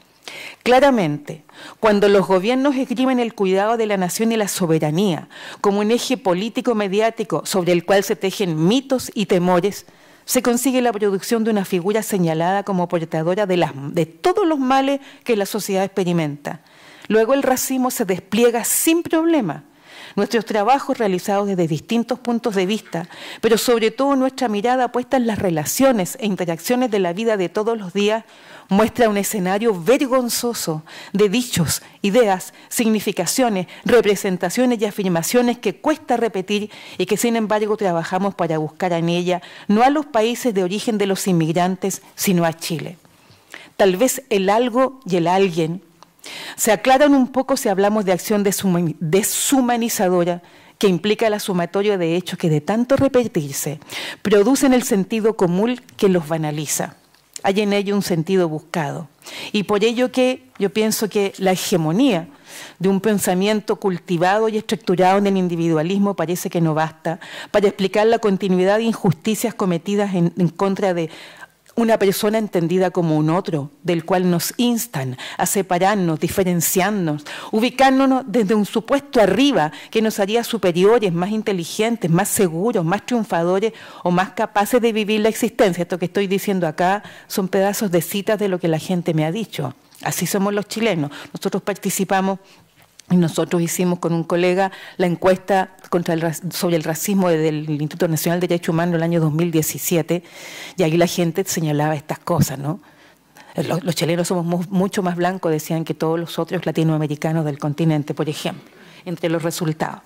D: Claramente, cuando los gobiernos escriben el cuidado de la nación y la soberanía como un eje político-mediático sobre el cual se tejen mitos y temores, se consigue la producción de una figura señalada como portadora de, de todos los males que la sociedad experimenta Luego el racismo se despliega sin problema. Nuestros trabajos realizados desde distintos puntos de vista, pero sobre todo nuestra mirada puesta en las relaciones e interacciones de la vida de todos los días, muestra un escenario vergonzoso de dichos, ideas, significaciones, representaciones y afirmaciones que cuesta repetir y que sin embargo trabajamos para buscar en ella no a los países de origen de los inmigrantes, sino a Chile. Tal vez el algo y el alguien se aclaran un poco si hablamos de acción deshumanizadora que implica la sumatoria de hechos que de tanto repetirse producen el sentido común que los banaliza. Hay en ello un sentido buscado. Y por ello que yo pienso que la hegemonía de un pensamiento cultivado y estructurado en el individualismo parece que no basta para explicar la continuidad de injusticias cometidas en contra de una persona entendida como un otro, del cual nos instan a separarnos, diferenciarnos, ubicándonos desde un supuesto arriba que nos haría superiores, más inteligentes, más seguros, más triunfadores o más capaces de vivir la existencia. Esto que estoy diciendo acá son pedazos de citas de lo que la gente me ha dicho. Así somos los chilenos. Nosotros participamos y nosotros hicimos con un colega la encuesta sobre el racismo del Instituto Nacional de Derechos Humanos en el año 2017 y ahí la gente señalaba estas cosas, ¿no? Los, chilenos somos mucho más blancos, decían que todos los otros latinoamericanos del continente, por ejemplo, entre los resultados.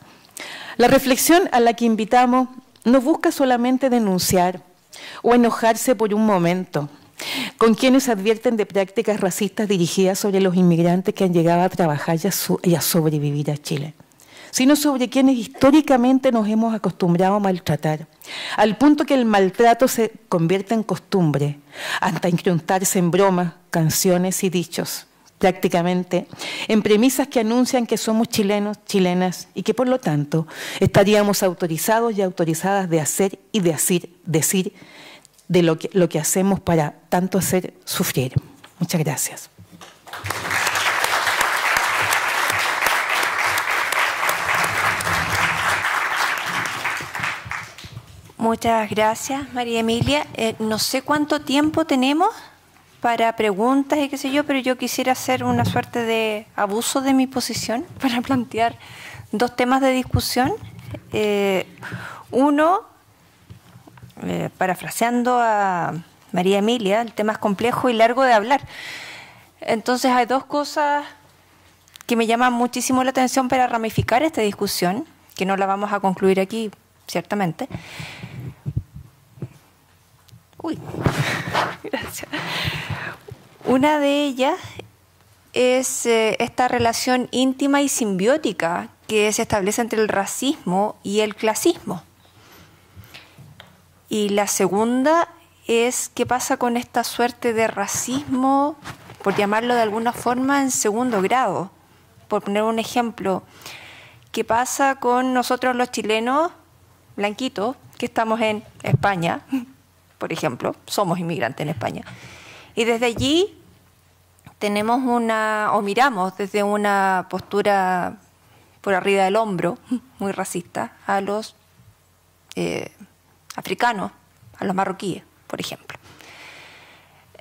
D: La reflexión a la que invitamos no busca solamente denunciar o enojarse por un momento con quienes advierten de prácticas racistas dirigidas sobre los inmigrantes que han llegado a trabajar y a, sobrevivir a Chile, sino sobre quienes históricamente nos hemos acostumbrado a maltratar, al punto que el maltrato se convierte en costumbre, hasta incrustarse en bromas, canciones y dichos, prácticamente en premisas que anuncian que somos chilenos, chilenas y que por lo tanto estaríamos autorizados y autorizadas de hacer y de decir, de lo que, lo que hacemos para tanto hacer sufrir. Muchas gracias.
A: Muchas gracias, María Emilia. Eh, no sé cuánto tiempo tenemos para preguntas y qué sé yo, pero yo quisiera hacer una suerte de abuso de mi posición para plantear dos temas de discusión. Eh, uno, eh, parafraseando a María Emilia, el tema es complejo y largo de hablar. Entonces hay dos cosas que me llaman muchísimo la atención para ramificar esta discusión, que no la vamos a concluir aquí, ciertamente. Uy, gracias. Una de ellas es eh, esta relación íntima y simbiótica que se establece entre el racismo y el clasismo. Y la segunda es qué pasa con esta suerte de racismo, por llamarlo de alguna forma, en segundo grado. Por poner un ejemplo, ¿qué pasa con nosotros los chilenos blanquitos que estamos en España, por ejemplo? Somos inmigrantes en España. Y desde allí tenemos una, o miramos desde una postura por arriba del hombro, muy racista, a los eh, africanos, a los marroquíes, por ejemplo.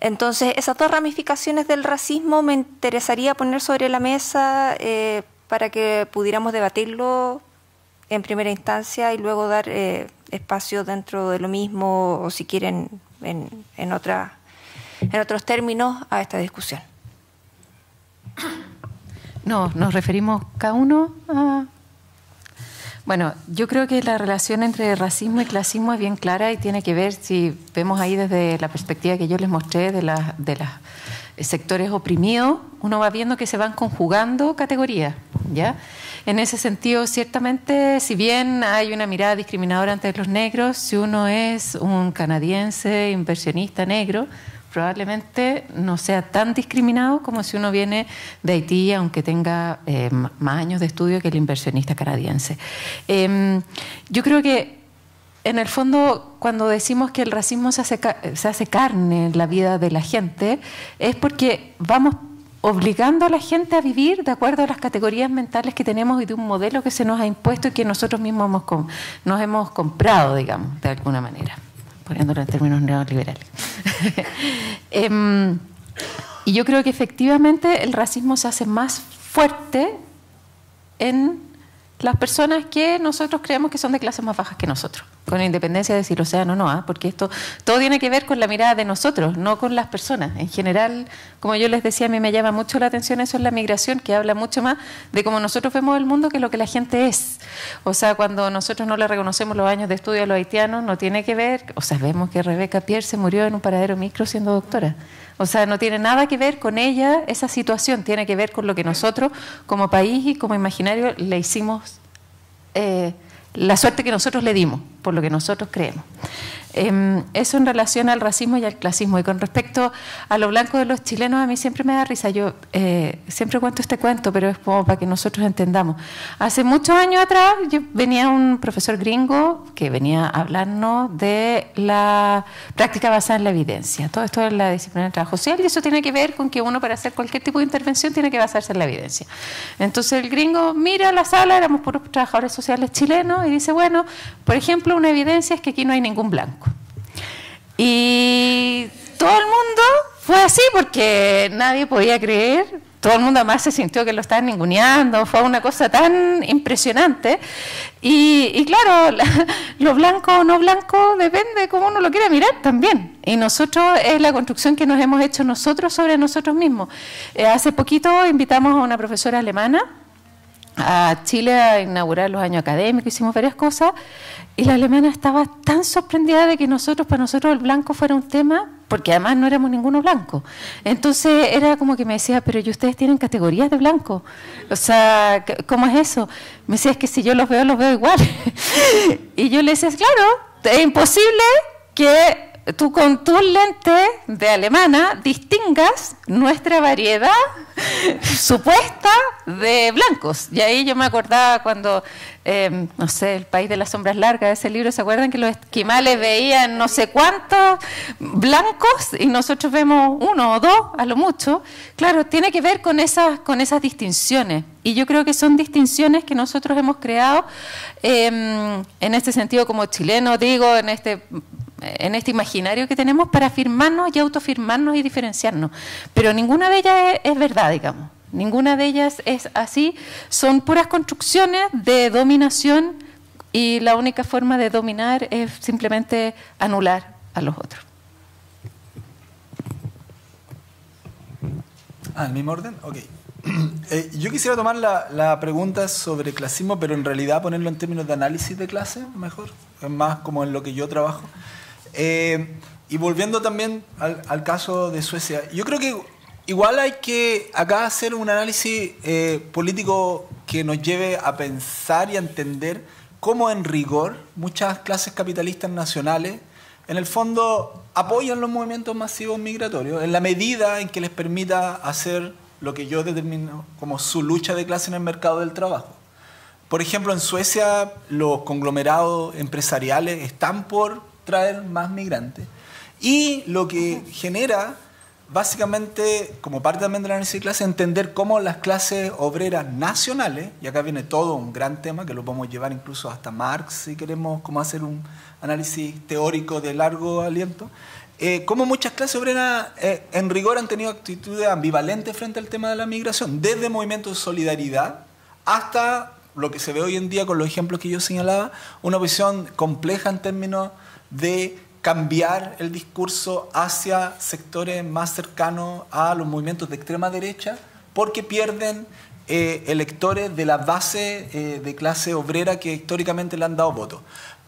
A: Entonces, esas dos ramificaciones del racismo me interesaría poner sobre la mesa eh, para que pudiéramos debatirlo en primera instancia y luego dar eh, espacio dentro de lo mismo o si quieren en, en, otra, en otros términos a esta discusión.
B: No, nos referimos cada uno a bueno, yo creo que la relación entre racismo y clasismo es bien clara y tiene que ver, si vemos ahí desde la perspectiva que yo les mostré de, los de sectores oprimidos, uno va viendo que se van conjugando categorías, ¿ya? En ese sentido, ciertamente, si bien hay una mirada discriminadora ante los negros, si uno es un canadiense inversionista negro, probablemente no sea tan discriminado como si uno viene de Haití, aunque tenga eh, más años de estudio que el inversionista canadiense. Em, yo creo que en el fondo, cuando decimos que el racismo se hace, se hace carne en la vida de la gente, es porque vamos obligando a la gente a vivir de acuerdo a las categorías mentales que tenemos y de un modelo que se nos ha impuesto y que nosotros mismos nos hemos comprado, digamos, de alguna manera poniéndolo en términos neoliberales. Em, y yo creo que efectivamente el racismo se hace más fuerte en las personas que nosotros creemos que son de clases más bajas que nosotros, con independencia de si lo sean o no, ¿ah? porque esto todo tiene que ver con la mirada de nosotros, no con las personas. En general, como yo les decía, a mí me llama mucho la atención eso en la migración, que habla mucho más de cómo nosotros vemos el mundo que lo que la gente es. O sea, cuando nosotros no le reconocemos los años de estudio a los haitianos, no tiene que ver, o sea, vemos que Rebeca Pierre se murió en un paradero micro siendo doctora. O sea, no tiene nada que ver con ella esa situación, tiene que ver con lo que nosotros como país y como imaginario le hicimos, eh, la suerte que nosotros le dimos, por lo que nosotros creemos. Em, eso en relación al racismo y al clasismo. Y con respecto a lo blanco de los chilenos, a mí siempre me da risa. Yo eh, siempre cuento este cuento, pero es como para que nosotros entendamos. Hace muchos años atrás venía un profesor gringo que venía a hablarnos de la práctica basada en la evidencia. Todo esto es la disciplina del trabajo social y eso tiene que ver con que uno para hacer cualquier tipo de intervención tiene que basarse en la evidencia. Entonces el gringo mira la sala, éramos puros trabajadores sociales chilenos y dice, bueno, por ejemplo, una evidencia es que aquí no hay ningún blanco. Y todo el mundo fue así porque nadie podía creer, todo el mundo además se sintió que lo estaban ninguneando, fue una cosa tan impresionante. Y, claro, lo blanco o no blanco depende de cómo uno lo quiera mirar también. Y nosotros es la construcción que nos hemos hecho nosotros sobre nosotros mismos. Eh, hace poquito invitamos a una profesora alemana a Chile a inaugurar los años académicos, hicimos varias cosas Y la alemana estaba tan sorprendida de que nosotros, para nosotros el blanco fuera un tema, porque además no éramos ninguno blanco. Entonces era como que me decía, pero ¿y ustedes tienen categorías de blanco? O sea, ¿cómo es eso? Me decía, es que si yo los veo, los veo igual. y yo le decía, claro, es imposible que tú con tus lentes de alemana distingas nuestra variedad supuesta de blancos. Y ahí yo me acordaba cuando, eh, no sé, El País de las Sombras Largas, ese libro, ¿se acuerdan que los esquimales veían no sé cuántos blancos y nosotros vemos uno o dos a lo mucho? Claro, tiene que ver con esas, con esas distinciones. Y yo creo que son distinciones que nosotros hemos creado eh, en este sentido como chileno, digo, en este en este imaginario que tenemos para afirmarnos y autofirmarnos y diferenciarnos. Pero ninguna de ellas es, verdad, digamos. Ninguna de ellas es así. Son puras construcciones de dominación y la única forma de dominar es simplemente anular a los otros.
C: Ah, ¿el mismo orden? Ok. Eh, yo quisiera tomar la, la, pregunta sobre clasismo, pero en realidad ponerlo en términos de análisis de clase, mejor. Es más como en lo que yo trabajo. Eh, y volviendo también al, caso de Suecia, yo creo que igual hay que acá hacer un análisis eh, político que nos lleve a pensar y a entender cómo en rigor muchas clases capitalistas nacionales en el fondo apoyan los movimientos masivos migratorios en la medida en que les permita hacer lo que yo determino como su lucha de clase en el mercado del trabajo. Por ejemplo, en Suecia los conglomerados empresariales están por traer más migrantes. Y lo que genera, básicamente, como parte también del análisis de clase, entender cómo las clases obreras nacionales, y acá viene todo un gran tema que lo podemos llevar incluso hasta Marx, si queremos como hacer un análisis teórico de largo aliento, eh, cómo muchas clases obreras eh, en rigor han tenido actitudes ambivalentes frente al tema de la migración, desde movimientos de solidaridad hasta lo que se ve hoy en día con los ejemplos que yo señalaba, una visión compleja en términos de cambiar el discurso hacia sectores más cercanos a los movimientos de extrema derecha porque pierden eh, electores de la base eh, de clase obrera que históricamente le han dado voto.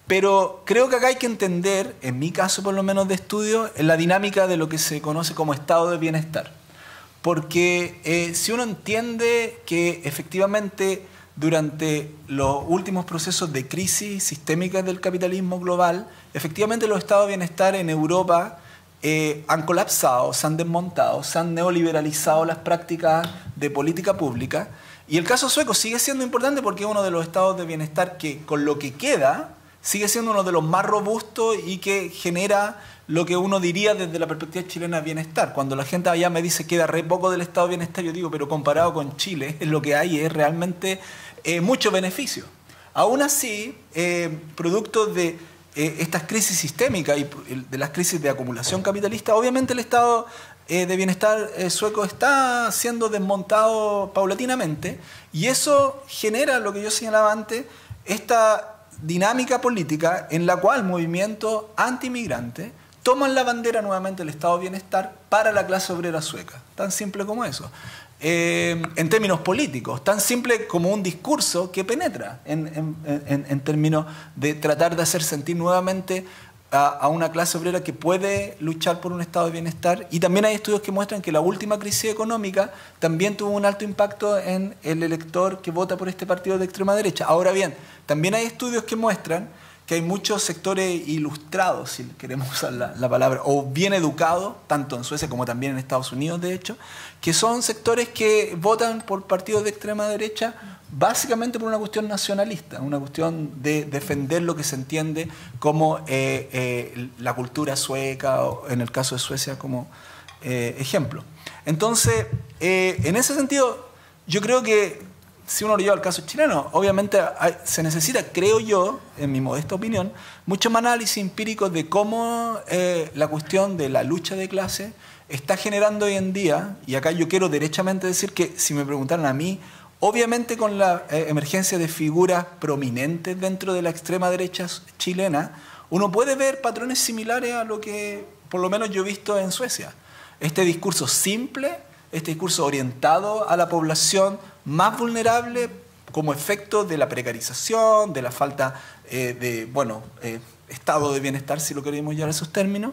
C: Pero creo que acá hay que entender, en mi caso por lo menos de estudio, la dinámica de lo que se conoce como estado de bienestar. Porque eh, si uno entiende que efectivamente durante los últimos procesos de crisis sistémica del capitalismo global, efectivamente los estados de bienestar en Europa eh, han colapsado, se han desmontado, se han neoliberalizado las prácticas de política pública. Y el caso sueco sigue siendo importante porque es uno de los estados de bienestar que con lo que queda sigue siendo uno de los más robustos y que genera lo que uno diría desde la perspectiva chilena bienestar. Cuando la gente allá me dice queda re poco del estado de bienestar, yo digo, pero comparado con Chile, lo que hay es realmente eh, mucho beneficio. Aún así, eh, producto de eh, estas crisis sistémicas y de las crisis de acumulación capitalista, obviamente el estado de bienestar sueco está siendo desmontado paulatinamente y eso genera lo que yo señalaba antes, esta dinámica política en la cual movimientos anti-inmigrantes toman la bandera nuevamente del estado de bienestar para la clase obrera sueca. Tan simple como eso. Eh, en términos políticos, tan simple como un discurso que penetra en, términos de tratar de hacer sentir nuevamente a, una clase obrera que puede luchar por un estado de bienestar. Y también hay estudios que muestran que la última crisis económica también tuvo un alto impacto en el elector que vota por este partido de extrema derecha. Ahora bien, también hay estudios que muestran que hay muchos sectores ilustrados, si queremos usar la, palabra, o bien educados, tanto en Suecia como también en Estados Unidos, de hecho, que son sectores que votan por partidos de extrema derecha básicamente por una cuestión nacionalista, una cuestión de defender lo que se entiende como eh, eh, la cultura sueca, o en el caso de Suecia como eh, ejemplo. Entonces, en ese sentido, yo creo que si uno lo lleva al caso chileno, obviamente se necesita, creo yo, en mi modesta opinión, mucho más análisis empírico de cómo eh, la cuestión de la lucha de clase está generando hoy en día, y acá yo quiero derechamente decir que si me preguntaran a mí, obviamente con la eh, emergencia de figuras prominentes dentro de la extrema derecha chilena, uno puede ver patrones similares a lo que por lo menos yo he visto en Suecia. Este discurso simple, este discurso orientado a la población más vulnerable como efecto de la precarización, de la falta eh, de, bueno, eh, estado de bienestar, si lo queremos llevar a esos términos,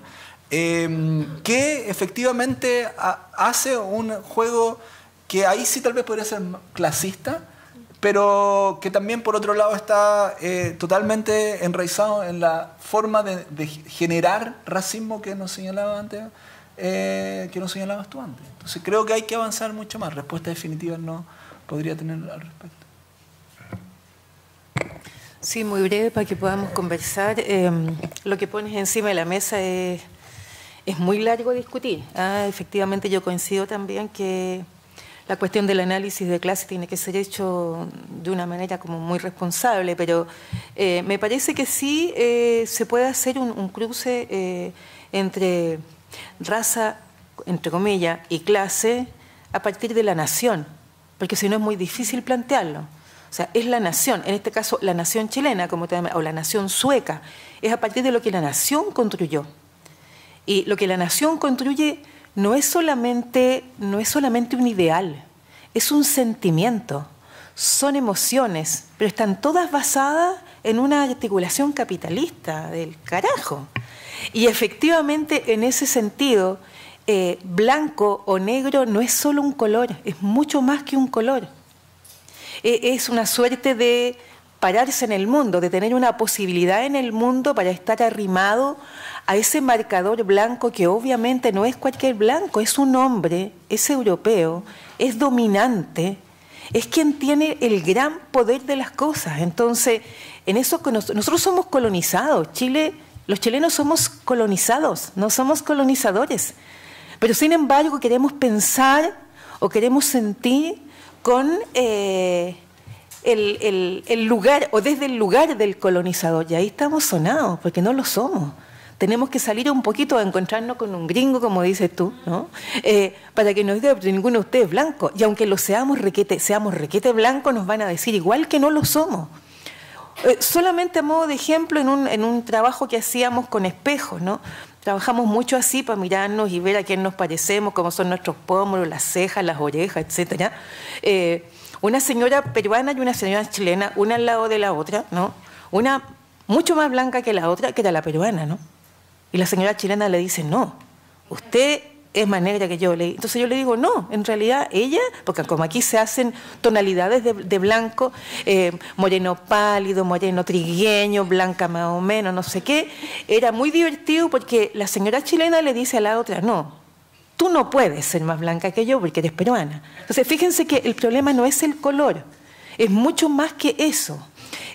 C: em, que efectivamente hace un juego que ahí sí tal vez podría ser clasista, pero que también por otro lado está eh, totalmente enraizado en la forma de, generar racismo que nos señalaba antes, que nos señalabas tú antes. Entonces creo que hay que avanzar mucho más. Respuesta definitiva no podría tener al respecto.
D: Sí, muy breve para que podamos conversar. Em, lo que pones encima de la mesa es, muy largo discutir. Ah, efectivamente, yo coincido también que la cuestión del análisis de clase tiene que ser hecho de una manera como muy responsable, pero eh, me parece que sí eh, se puede hacer un, cruce eh, entre raza, entre comillas, y clase a partir de la nación, porque si no es muy difícil plantearlo. O sea, es la nación, en este caso la nación chilena, como te o la nación sueca, es a partir de lo que la nación construyó. Y lo que la nación construye no es solamente, no es solamente un ideal, es un sentimiento, son emociones, pero están todas basadas en una articulación capitalista del carajo. Y efectivamente, en ese sentido, eh, blanco o negro no es solo un color, es mucho más que un color. E, es una suerte de pararse en el mundo, de tener una posibilidad en el mundo para estar arrimado a ese marcador blanco que obviamente no es cualquier blanco, es un hombre, es europeo, es dominante, es quien tiene el gran poder de las cosas. Entonces, en eso nosotros somos colonizados, Chile, los chilenos somos colonizados, no somos colonizadores. Pero sin embargo queremos pensar o queremos sentir con eh, el, lugar o desde el lugar del colonizador. Y ahí estamos sonados, porque no lo somos. Tenemos que salir un poquito a encontrarnos con un gringo, como dices tú, ¿no? Eh, para que nos diga, ninguno de ustedes es blanco. Y aunque lo seamos requete, seamos requete blanco, nos van a decir igual que no lo somos. Eh, solamente a modo de ejemplo, en un, en un trabajo que hacíamos con espejos, ¿no? Trabajamos mucho así para mirarnos y ver a quién nos parecemos, cómo son nuestros pómulos, las cejas, las orejas, etc. Eh, una señora peruana y una señora chilena, una al lado de la otra, ¿no? Una mucho más blanca que la otra, que era la peruana, ¿no? Y la señora chilena le dice, no, usted es más negra que yo. Entonces yo le digo, no, en realidad ella, porque como aquí se hacen tonalidades de, blanco, eh, moreno pálido, moreno trigueño, blanca más o menos, no sé qué, era muy divertido porque la señora chilena le dice a la otra, no, tú no puedes ser más blanca que yo porque eres peruana. Entonces fíjense que el problema no es el color, es mucho más que eso,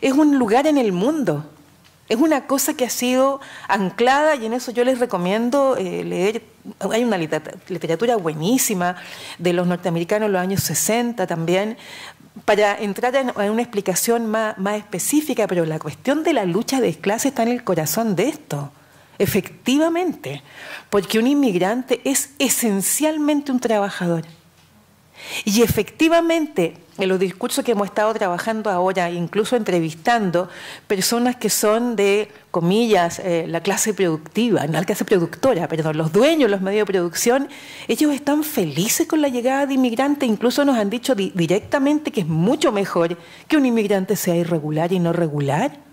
D: es un lugar en el mundo. Es una cosa que ha sido anclada y en eso yo les recomiendo eh, leer hay una literatura buenísima de los norteamericanos en los años 60 también, para entrar en, una explicación más, específica, pero la cuestión de la lucha de clase está en el corazón de esto. Efectivamente, porque un inmigrante es esencialmente un trabajador. Y efectivamente, en los discursos que hemos estado trabajando ahora, incluso entrevistando personas que son de, comillas, eh, la clase productiva, no la clase productora, perdón, los dueños, los medios de producción, ellos están felices con la llegada de inmigrantes, incluso nos han dicho directamente que es mucho mejor que un inmigrante sea irregular y no regular.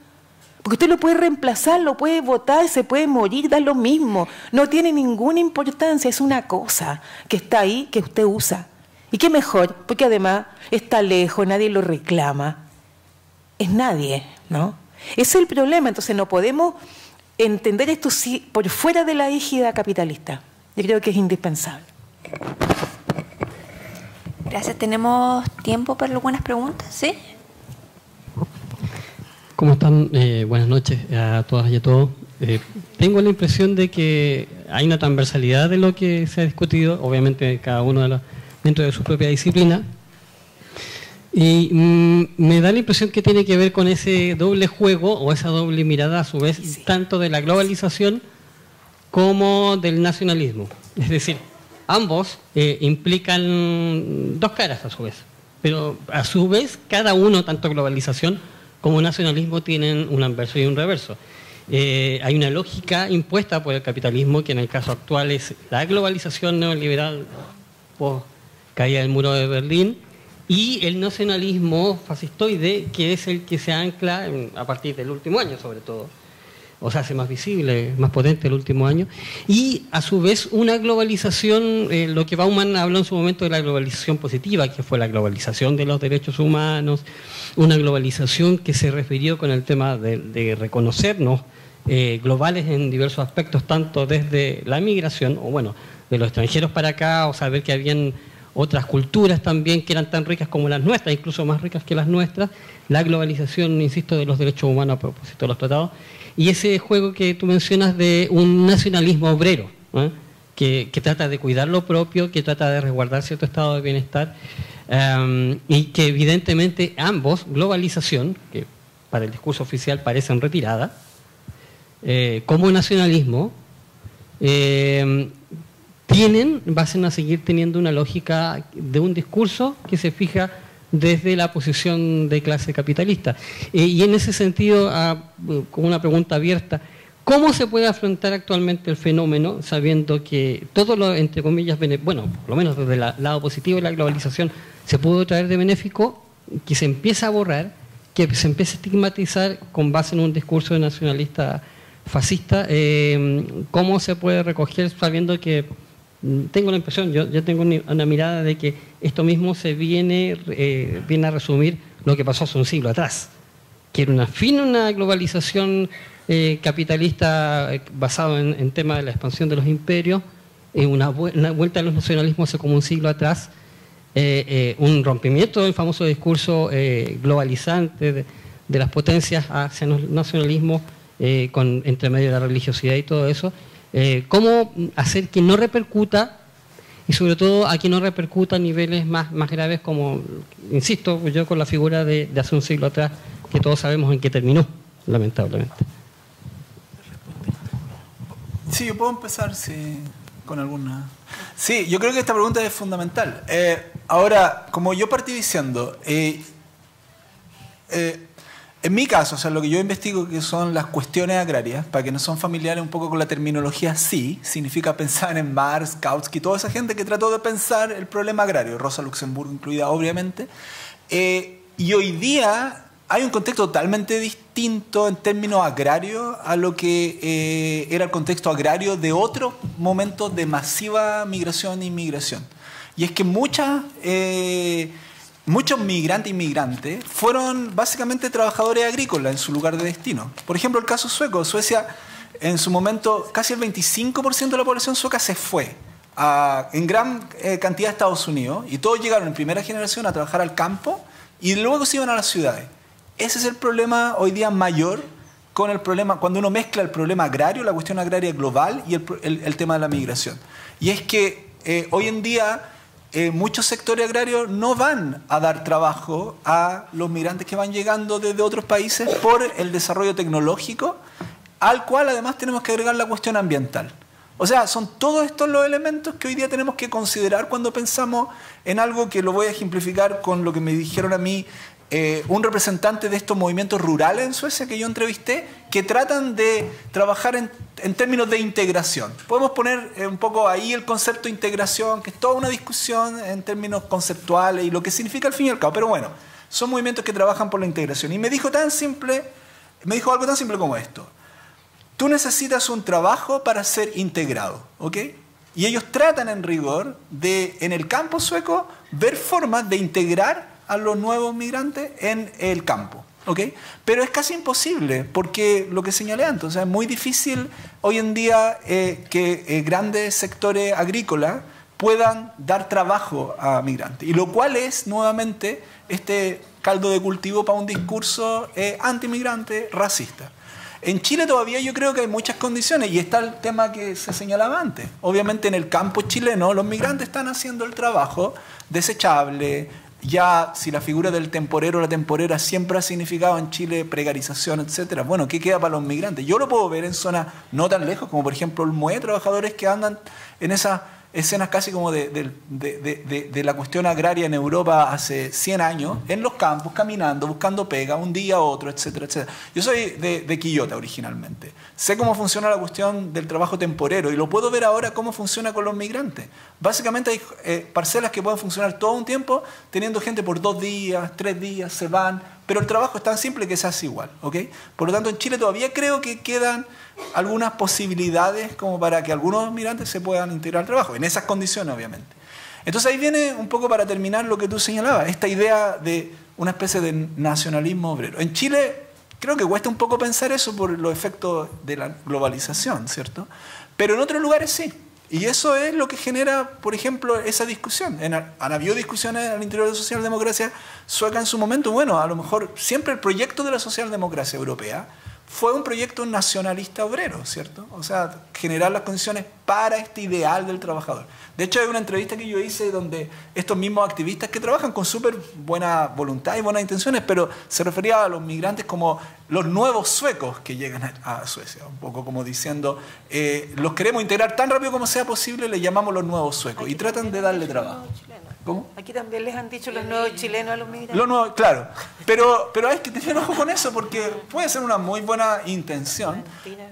D: Porque usted lo puede reemplazar, lo puede votar, se puede morir, da lo mismo. No tiene ninguna importancia, es una cosa que está ahí, que usted usa. Y qué mejor, porque además está lejos, nadie lo reclama. Es nadie, ¿no? Ese es el problema, entonces no podemos entender esto por fuera de la égida capitalista. Yo creo que es indispensable.
A: Gracias. ¿Tenemos tiempo para algunas preguntas? ¿Sí?
E: ¿Cómo están? Eh, buenas noches a todas y a todos. Eh, tengo la impresión de que hay una transversalidad de lo que se ha discutido, obviamente cada uno de los dentro de su propia disciplina. Y mm, me da la impresión que tiene que ver con ese doble juego o esa doble mirada a su vez, tanto de la globalización como del nacionalismo. Es decir, ambos eh, implican dos caras a su vez, pero a su vez cada uno, tanto globalización como nacionalismo, tienen un anverso y un reverso. Eh, hay una lógica impuesta por el capitalismo que en el caso actual es la globalización neoliberal caída del muro de Berlín y el nacionalismo fascistoide, que es el que se ancla a partir del último año sobre todo, o se hace más visible, más potente el último año, y a su vez una globalización, eh, lo que Bauman habló en su momento de la globalización positiva, que fue la globalización de los derechos humanos, una globalización que se refirió con el tema de, reconocernos eh, globales en diversos aspectos, tanto desde la migración, o bueno, de los extranjeros para acá, o saber que habían otras culturas también que eran tan ricas como las nuestras, incluso más ricas que las nuestras, la globalización, insisto, de los derechos humanos a propósito de los tratados, y ese juego que tú mencionas de un nacionalismo obrero, que, trata de cuidar lo propio, que trata de resguardar cierto estado de bienestar, um, y que evidentemente ambos, globalización, que para el discurso oficial parecen retirada, eh, como nacionalismo, eh, tienen, van a seguir teniendo una lógica de un discurso que se fija desde la posición de clase capitalista. Eh, y en ese sentido, ah, con una pregunta abierta, ¿cómo se puede afrontar actualmente el fenómeno sabiendo que todo lo, entre comillas, bueno, por lo menos desde el lado positivo de la globalización, se pudo traer de benéfico, que se empieza a borrar, que se empieza a estigmatizar con base en un discurso nacionalista fascista, eh, ¿cómo se puede recoger sabiendo que tengo la impresión, yo, yo tengo una mirada de que esto mismo se viene, eh, viene a resumir lo que pasó hace un siglo atrás, que era una fin una globalización eh, capitalista eh, basado en, en tema de la expansión de los imperios, una, vuelta a los nacionalismos hace como un siglo atrás, un rompimiento del famoso discurso globalizante de, de, las potencias hacia el nacionalismo con, entre medio de la religiosidad y todo eso, eh, cómo hacer que no repercuta y sobre todo a que no repercuta a niveles más, más graves como, insisto, yo con la figura de, hace un siglo atrás, que todos sabemos en qué terminó, lamentablemente.
C: Sí, yo puedo empezar con alguna... Sí, yo creo que esta pregunta es fundamental. Eh, ahora, como yo partí diciendo, eh, en mi caso, o sea, lo que yo investigo que son las cuestiones agrarias, para que no son familiares un poco con la terminología sí, significa pensar en Marx, Kautsky, toda esa gente que trató de pensar el problema agrario, Rosa Luxemburgo incluida obviamente, eh, y hoy día hay un contexto totalmente distinto en términos agrarios a lo que eh, era el contexto agrario de otro momento de masiva migración e inmigración. Y es que muchas... Eh, muchos migrantes e inmigrantes fueron básicamente trabajadores agrícolas en su lugar de destino. Por ejemplo, el caso sueco. Suecia, en su momento, casi el 25% de la población sueca se fue en gran eh, cantidad a Estados Unidos y todos llegaron en primera generación a trabajar al campo y luego se iban a las ciudades. Ese es el problema hoy día mayor con el problema, cuando uno mezcla el problema agrario, la cuestión agraria global y el, tema de la migración. Y es que eh, hoy en día eh, muchos sectores agrarios no van a dar trabajo a los migrantes que van llegando desde otros países por el desarrollo tecnológico, al cual además tenemos que agregar la cuestión ambiental. O sea, son todos estos los elementos que hoy día tenemos que considerar cuando pensamos en algo que lo voy a ejemplificar con lo que me dijeron a mí eh, un representante de estos movimientos rurales en Suecia que yo entrevisté, que tratan de trabajar en, términos de integración. Podemos poner eh, un poco ahí el concepto de integración, que es toda una discusión en términos conceptuales y lo que significa al fin y al cabo, pero bueno, son movimientos que trabajan por la integración. Y me dijo tan simple, me dijo algo tan simple como esto. Tú necesitas un trabajo para ser integrado, ¿ok? Y ellos tratan en rigor de, en el campo sueco, ver formas de integrar a los nuevos migrantes en el campo. ¿okay? Pero es casi imposible, porque lo que señalé antes, o sea, es muy difícil hoy en día eh, que eh, grandes sectores agrícolas puedan dar trabajo a migrantes. Y lo cual es nuevamente este caldo de cultivo para un discurso eh, antimigrante racista. En Chile todavía yo creo que hay muchas condiciones y está el tema que se señalaba antes. Obviamente en el campo chileno los migrantes están haciendo el trabajo desechable, ya si la figura del temporero o la temporera siempre ha significado en Chile precarización, etcétera, bueno, ¿qué queda para los migrantes? Yo lo puedo ver en zonas no tan lejos, como por ejemplo el MUE, trabajadores que andan en esas escenas casi como de, la cuestión agraria en Europa hace 100 años, en los campos, caminando, buscando pega, un día otro, etcétera, etcétera. Yo soy de, Quillota originalmente. Sé cómo funciona la cuestión del trabajo temporero y lo puedo ver ahora cómo funciona con los migrantes. Básicamente hay eh, parcelas que pueden funcionar todo un tiempo, teniendo gente por dos días, tres días, se van, pero el trabajo es tan simple que se hace igual. ¿ok? Por lo tanto, en Chile todavía creo que quedan algunas posibilidades como para que algunos migrantes se puedan integrar al trabajo, en esas condiciones obviamente. Entonces ahí viene un poco para terminar lo que tú señalabas, esta idea de una especie de nacionalismo obrero. En Chile creo que cuesta un poco pensar eso por los efectos de la globalización, ¿cierto? Pero en otros lugares sí. Y eso es lo que genera, por ejemplo, esa discusión. En, han habido discusiones al interior de la socialdemocracia sueca en su momento. Bueno, a lo mejor siempre el proyecto de la socialdemocracia europea fue un proyecto nacionalista obrero, ¿cierto? O sea, generar las condiciones para este ideal del trabajador. De hecho, hay una entrevista que yo hice donde estos mismos activistas que trabajan con súper buena voluntad y buenas intenciones, pero se refería a los migrantes como los nuevos suecos que llegan a Suecia, un poco como diciendo, eh, los queremos integrar tan rápido como sea posible, les llamamos los nuevos suecos y tratan de darle trabajo.
D: ¿Cómo? Aquí también les han dicho los nuevos chilenos a los migrantes.
C: Los nuevos, claro. Pero, pero hay que tener ojo con eso porque puede ser una muy buena intención,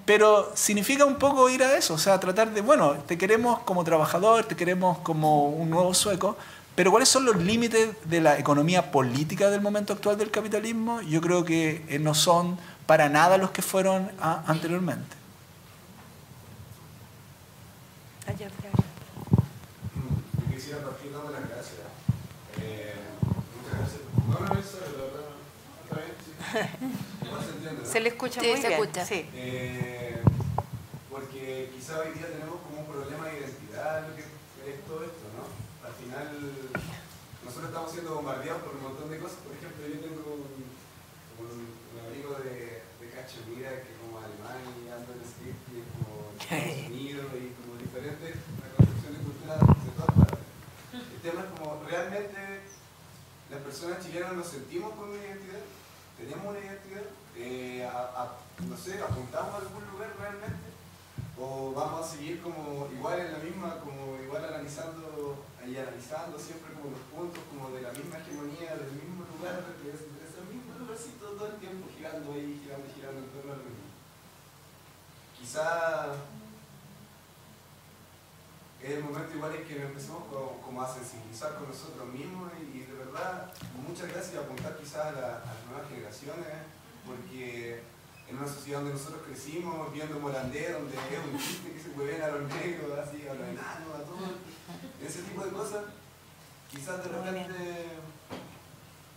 C: pero significa un poco ir a eso, o sea, tratar de, bueno, te queremos como trabajador, te queremos como un nuevo sueco, pero ¿cuáles son los límites de la economía política del momento actual del capitalismo? Yo creo que eh, no son para nada los que fueron anteriormente.
D: se le escucha muy
A: se
D: bien.
A: Escucha.
D: Sí.
F: Eh, porque quizá hoy día tenemos como un problema de identidad lo que es todo esto, ¿no? Al final, nosotros estamos siendo bombardeados por un montón de cosas. Por ejemplo, yo tengo un, un, amigo de, de Cachemira que como alemán y anda en script y es como Estados Unidos y como diferentes concepciones culturales de todas partes. El tema es como realmente las personas chilenas nos sentimos con una identidad tenemos una identidad, eh, no sé, apuntamos a algún lugar realmente, o vamos a seguir como igual en la misma, como igual analizando y analizando siempre como los puntos como de la misma hegemonía, del mismo lugar, de ese mismo lugarcito todo el tiempo girando ahí, girando y girando en torno a lo mismo. Quizá es el momento igual en que empezamos como, a sensibilizar con nosotros mismos y, de verdad, muchas gracias a apuntar quizás a, las nuevas generaciones, porque en una sociedad donde nosotros crecimos viendo Morandé, donde es un chiste que se mueven a los negros, así, a los enanos, a todo, ese tipo de cosas, quizás de repente,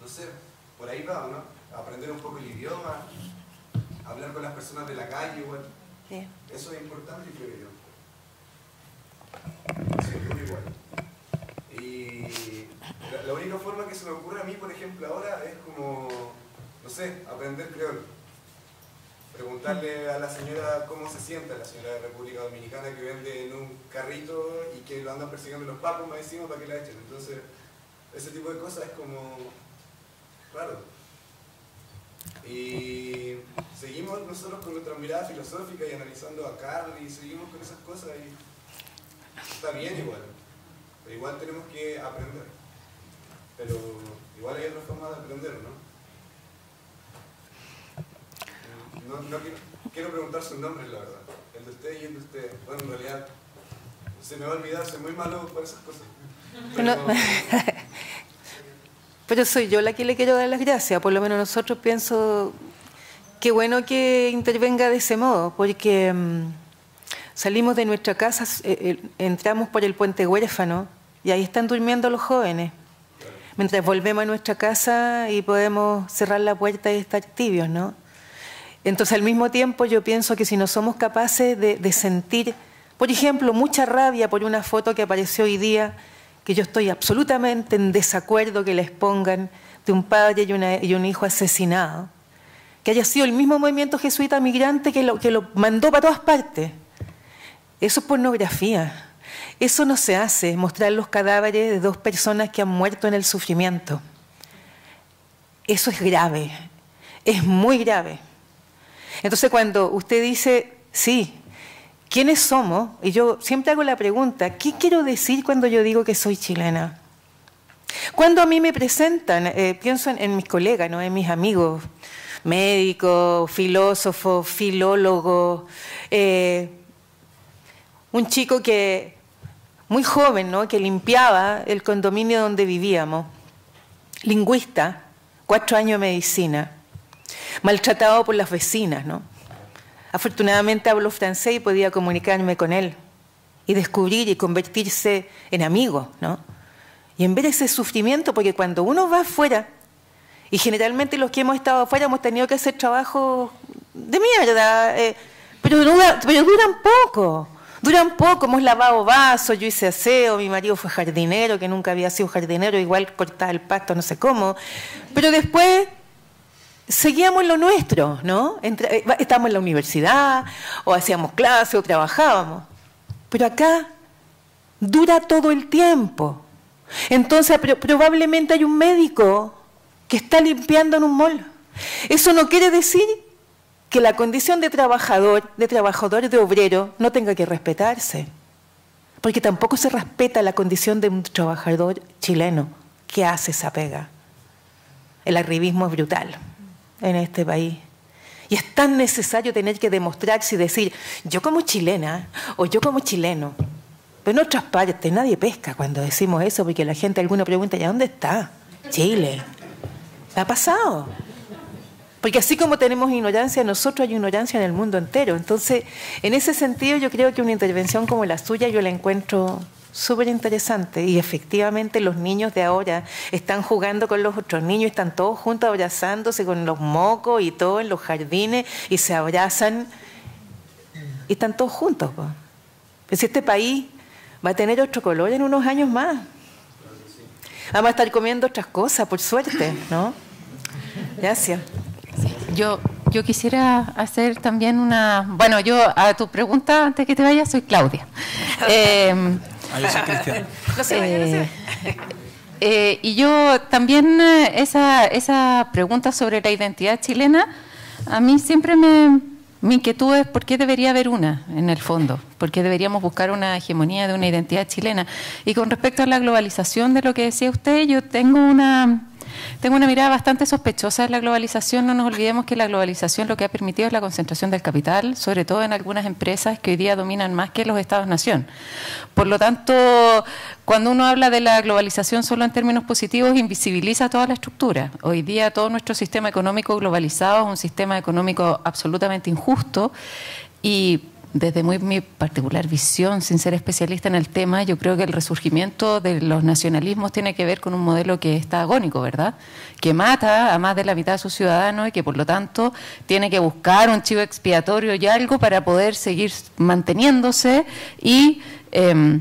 F: no sé, por ahí va, ¿no? Aprender un poco el idioma, hablar con las personas de la calle, igual. Eso es importante, creo yo. igual. Y la, única forma que se me ocurre a mí, por ejemplo, ahora es como, no sé, aprender creol. Preguntarle a la señora cómo se siente, la señora de República Dominicana que vende en un carrito y que lo andan persiguiendo los papos más encima para que la echen. Entonces, ese tipo de cosas es como raro. Y seguimos nosotros con nuestra mirada filosófica y analizando a Carl y seguimos con esas cosas y está bien igual, pero igual tenemos que aprender. Pero igual hay otra forma de aprender, ¿no? No, quiero, quiero, preguntar sus nombres, la verdad. El de usted y el de usted. Bueno, en realidad se me va a olvidar, soy muy malo por esas cosas. Pero,
D: pero soy yo la que le quiero dar las gracias. Por lo menos nosotros pienso que bueno que intervenga de ese modo, porque... Mm, Salimos de nuestra casa, eh, eh, entramos por el puente huérfano y ahí están durmiendo los jóvenes. Mientras volvemos a nuestra casa y podemos cerrar la puerta y estar tibios, ¿no? Entonces, al mismo tiempo, yo pienso que si no somos capaces de, sentir, por ejemplo, mucha rabia por una foto que apareció hoy día, que yo estoy absolutamente en desacuerdo que les pongan de un padre y, un hijo asesinado, que haya sido el mismo movimiento jesuita migrante que lo mandó para todas partes. Eso es pornografía. Eso no se hace, mostrar los cadáveres de dos personas que han muerto en el sufrimiento. Eso es grave, es muy grave. Entonces cuando usted dice, sí, quiénes somos, y yo siempre hago la pregunta, ¿qué quiero decir cuando yo digo que soy chilena? Cuando a mí me presentan, eh, pienso en, mis colegas, ¿no? en mis amigos, médicos, filósofos, filólogos, eh, un chico que muy joven, ¿no? que limpiaba el condominio donde vivíamos, lingüista, cuatro años de medicina, maltratado por las vecinas. ¿no? Afortunadamente hablo francés y podía comunicarme con él y descubrir y convertirse en amigo. ¿no? Y en ver ese sufrimiento, porque cuando uno va afuera, y generalmente los que hemos estado afuera hemos tenido que hacer trabajo de mierda, eh, pero, pero duran poco. Duran poco, hemos lavado vasos, yo hice aseo, mi marido fue jardinero, que nunca había sido jardinero, igual cortaba el pasto, no sé cómo. Pero después seguíamos lo nuestro, ¿no? Eh, estábamos en la universidad, o hacíamos clases, o trabajábamos. Pero acá dura todo el tiempo. Entonces, probablemente hay un médico que está limpiando en un mall. Eso no quiere decir que la condición de trabajador, de trabajador, de obrero, no tenga que respetarse. Porque tampoco se respeta la condición de un trabajador chileno que hace esa pega. El arribismo es brutal en este país. Y es tan necesario tener que demostrarse y decir, yo como chilena o yo como chileno. Pero en otras partes nadie pesca cuando decimos eso, porque la gente alguna pregunta, ¿ya dónde está? Chile. ¿Ha pasado? Porque así como tenemos ignorancia, nosotros hay ignorancia en el mundo entero. Entonces, en ese sentido, yo creo que una intervención como la suya yo la encuentro súper interesante. Y efectivamente los niños de ahora están jugando con los otros niños, están todos juntos abrazándose con los mocos y todo en los jardines y se abrazan y están todos juntos. Pues este país va a tener otro color en unos años más. Vamos a estar comiendo otras cosas, por suerte, ¿no? Gracias.
B: Yo, yo quisiera hacer también una... Bueno, yo a tu pregunta, antes que te vayas, soy Claudia.
C: Eh,
B: Eh, eh, y yo también eh, esa, esa pregunta sobre la identidad chilena, a mí siempre me, mi inquietud es por qué debería haber una, en el fondo, por qué deberíamos buscar una hegemonía de una identidad chilena. Y con respecto a la globalización de lo que decía usted, yo tengo una, tengo una mirada bastante sospechosa de la globalización. No nos olvidemos que la globalización lo que ha permitido es la concentración del capital, sobre todo en algunas empresas que hoy día dominan más que los Estados-nación. Por lo tanto, cuando uno habla de la globalización solo en términos positivos, invisibiliza toda la estructura. Hoy día todo nuestro sistema económico globalizado es un sistema económico absolutamente injusto y desde muy mi particular visión, sin ser especialista en el tema, yo creo que el resurgimiento de los nacionalismos tiene que ver con un modelo que está agónico, ¿verdad? Que mata a más de la mitad de sus ciudadanos y que por lo tanto tiene que buscar un chivo expiatorio y algo para poder seguir manteniéndose y em,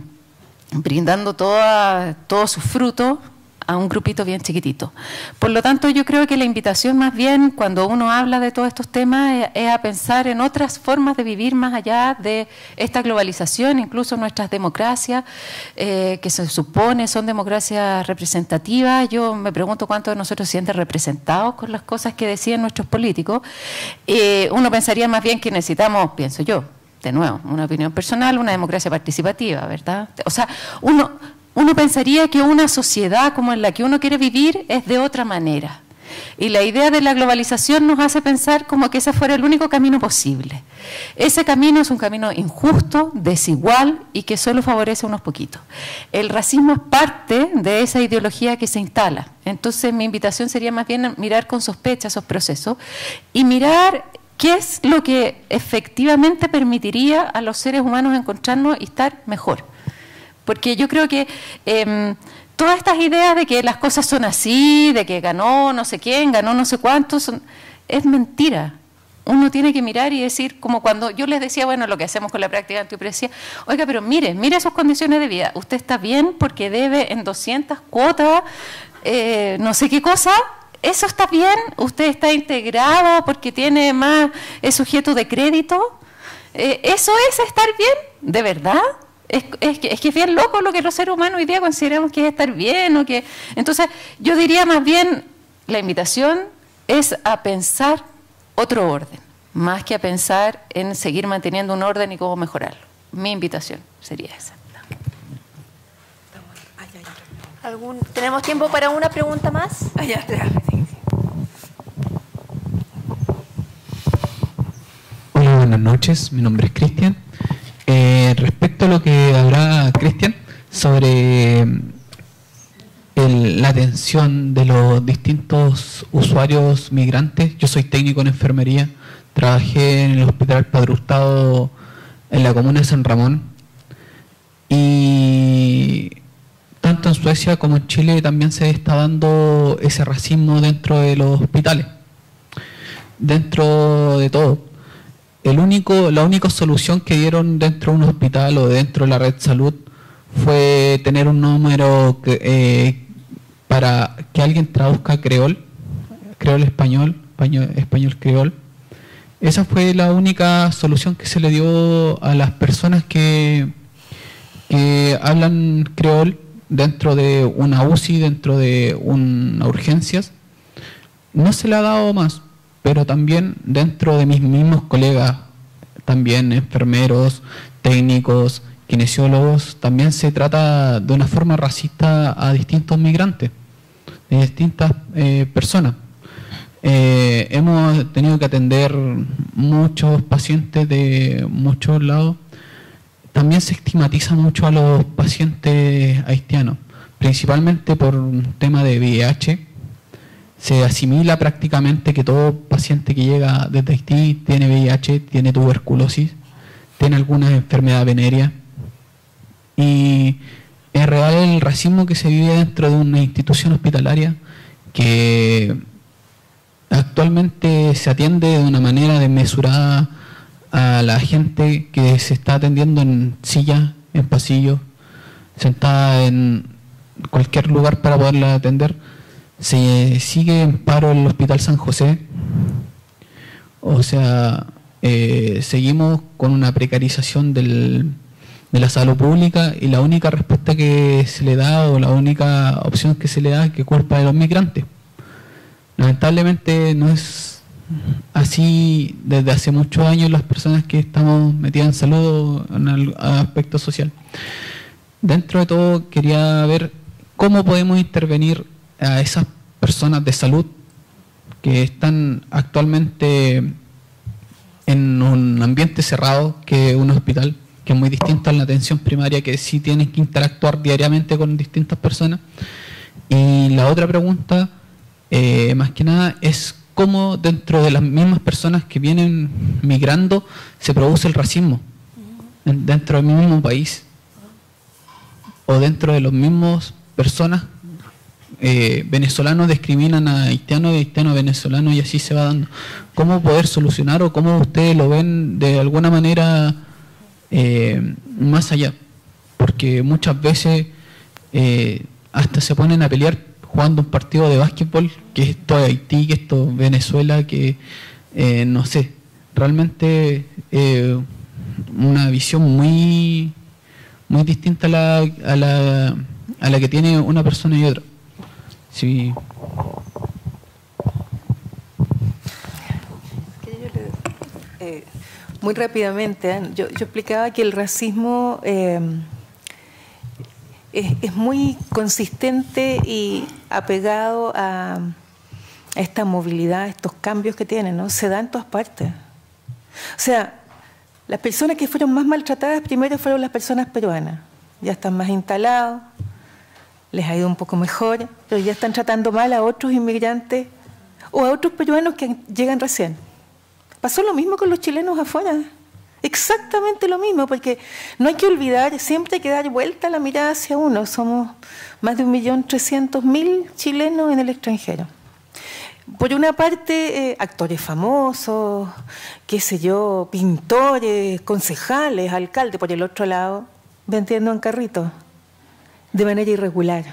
B: brindando todos sus frutos a un grupito bien chiquitito. Por lo tanto, yo creo que la invitación más bien cuando uno habla de todos estos temas es, a pensar en otras formas de vivir más allá de esta globalización, incluso nuestras democracias, eh, que se supone son democracias representativas. Yo me pregunto cuántos de nosotros se sienten representados con las cosas que decían nuestros políticos. Eh, uno pensaría más bien que necesitamos, pienso yo, de nuevo, una opinión personal, una democracia participativa, ¿verdad? O sea, uno uno pensaría que una sociedad como en la que uno quiere vivir es de otra manera. Y la idea de la globalización nos hace pensar como que ese fuera el único camino posible. Ese camino es un camino injusto, desigual y que solo favorece a unos poquitos. El racismo es parte de esa ideología que se instala. Entonces mi invitación sería más bien mirar con sospecha esos procesos y mirar qué es lo que efectivamente permitiría a los seres humanos encontrarnos y estar mejor. Porque yo creo que em, todas estas ideas de que las cosas son así, de que ganó no sé quién, ganó no sé cuántos, es mentira. Uno tiene que mirar y decir, como cuando yo les decía, bueno, lo que hacemos con la práctica antioprecía, oiga, pero mire, mire sus condiciones de vida. Usted está bien porque debe en 200 cuotas, eh, no sé qué cosa, eso está bien, usted está integrado porque tiene más, es sujeto de crédito. Eh, ¿Eso es estar bien? ¿De verdad? Es, que, es, bien loco lo que los seres humanos hoy día consideramos que es estar bien o que entonces yo diría más bien la invitación es a pensar otro orden más que a pensar en seguir manteniendo un orden y cómo mejorarlo. Mi invitación sería esa.
A: ¿Algún, ¿Tenemos tiempo para una pregunta más?
D: Allá atrás.
G: Hola, buenas noches. Mi nombre es Cristian. Eh, respecto a lo que hablaba Cristian sobre el- la atención de los distintos usuarios migrantes, yo soy técnico en enfermería, trabajé en el Hospital Padre en la comuna de San Ramón. Y tanto en Suecia como en Chile también se está dando ese racismo dentro de los hospitales. Dentro de todo. El único, la única solución que dieron dentro de un hospital o dentro de la red salud fue tener un número eh, para que alguien traduzca creol, creol español, español, creol. Esa fue la única solución que se le dio a las personas que, que hablan creol dentro de una UCI, dentro de una urgencias. No se le ha dado más, pero también dentro de mis mismos colegas, también enfermeros, técnicos, kinesiólogos, también se trata de una forma racista a distintos migrantes, de distintas eh, personas. Eh, hemos tenido que atender muchos pacientes de muchos lados. También se estigmatiza mucho a los pacientes haitianos, principalmente por un tema de VIH. Se asimila prácticamente que todo paciente que llega desde Haití tiene VIH, tiene tuberculosis, tiene alguna enfermedad venérea. Y es real el racismo que se vive dentro de una institución hospitalaria que actualmente se atiende de una manera desmesurada a la gente que se está atendiendo en silla, en pasillo, sentada en cualquier lugar para poderla atender. Se sigue en paro el Hospital San José. O sea, eh, seguimos con una precarización de la salud pública y la única respuesta que se le da o la única opción que se le da es que culpa de los migrantes. Lamentablemente no es así desde hace muchos años las personas que estamos metidas en salud en el aspecto social. Dentro de todo quería ver cómo podemos intervenir a esas personas de salud que están actualmente en un ambiente cerrado que un hospital, que es muy distinto a la atención primaria, que sí tienen que interactuar diariamente con distintas personas. Y la otra pregunta, eh, más que nada, es cómo dentro de las mismas personas que vienen migrando se produce el racismo en- dentro del mismo país o dentro de los mismos personas eh, venezolanos discriminan a haitianos y haitianos a venezolanos y así se va dando. ¿Cómo poder solucionar o cómo ustedes lo ven de alguna manera eh, más allá? Porque muchas veces eh, hasta se ponen a pelear jugando un partido de básquetbol, que esto es Haití, que esto es Venezuela, que eh, no sé, realmente eh, una visión muy muy distinta a la, a la, a la que tiene una persona y otra. Sí.
D: Eh, muy rápidamente, ¿eh? yo, explicaba que el racismo eh, es, muy consistente y apegado a, a esta movilidad, a estos cambios que tiene, ¿no? Se da en todas partes. O sea, las personas que fueron más maltratadas primero fueron las personas peruanas. Ya están más instalados, les ha ido un poco mejor, pero ya están tratando mal a otros inmigrantes o a otros peruanos que llegan recién. Pasó lo mismo con los chilenos afuera. Exactamente lo mismo, porque no hay que olvidar, siempre hay que dar vuelta la mirada hacia uno. Somos más de un millón trescientos mil chilenos en el extranjero. Por una parte, eh, actores famosos, qué sé yo, pintores, concejales, alcaldes. Por el otro lado, vendiendo en carritos, de manera irregular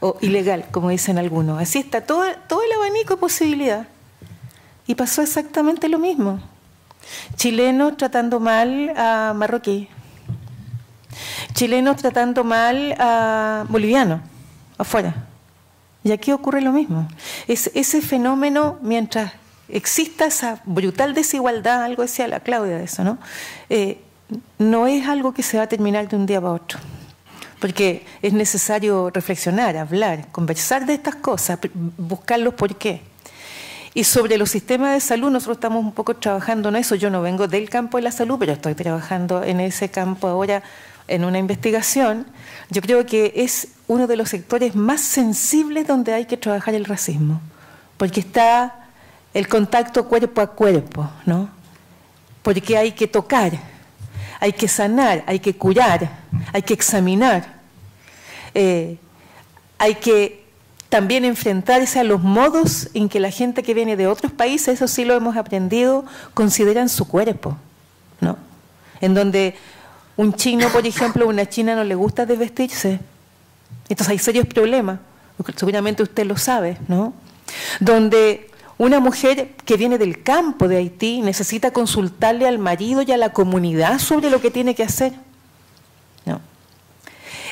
D: o ilegal, como dicen algunos. Así está todo, todo el abanico de posibilidad. Y pasó exactamente lo mismo. Chilenos tratando mal a marroquí. Chilenos tratando mal a bolivianos, afuera. Y aquí ocurre lo mismo. Es ese fenómeno, mientras exista esa brutal desigualdad, algo decía la Claudia de eso, ¿no? Eh, no es algo que se va a terminar de un día para otro. Porque es necesario reflexionar, hablar, conversar de estas cosas, buscar los por qué. Y sobre los sistemas de salud, nosotros estamos un poco trabajando en eso. Yo no vengo del campo de la salud, pero estoy trabajando en ese campo ahora en una investigación. Yo creo que es uno de los sectores más sensibles donde hay que trabajar el racismo, porque está el contacto cuerpo a cuerpo, ¿no? Porque hay que tocar, hay que sanar, hay que curar, hay que examinar, eh, hay que también enfrentarse a los modos en que la gente que viene de otros países, eso sí lo hemos aprendido, consideran su cuerpo, ¿no? En donde un chino, por ejemplo, una china no le gusta desvestirse. Entonces hay serios problemas, seguramente usted lo sabe, ¿no? Donde una mujer que viene del campo de Haití necesita consultarle al marido y a la comunidad sobre lo que tiene que hacer. ¿no?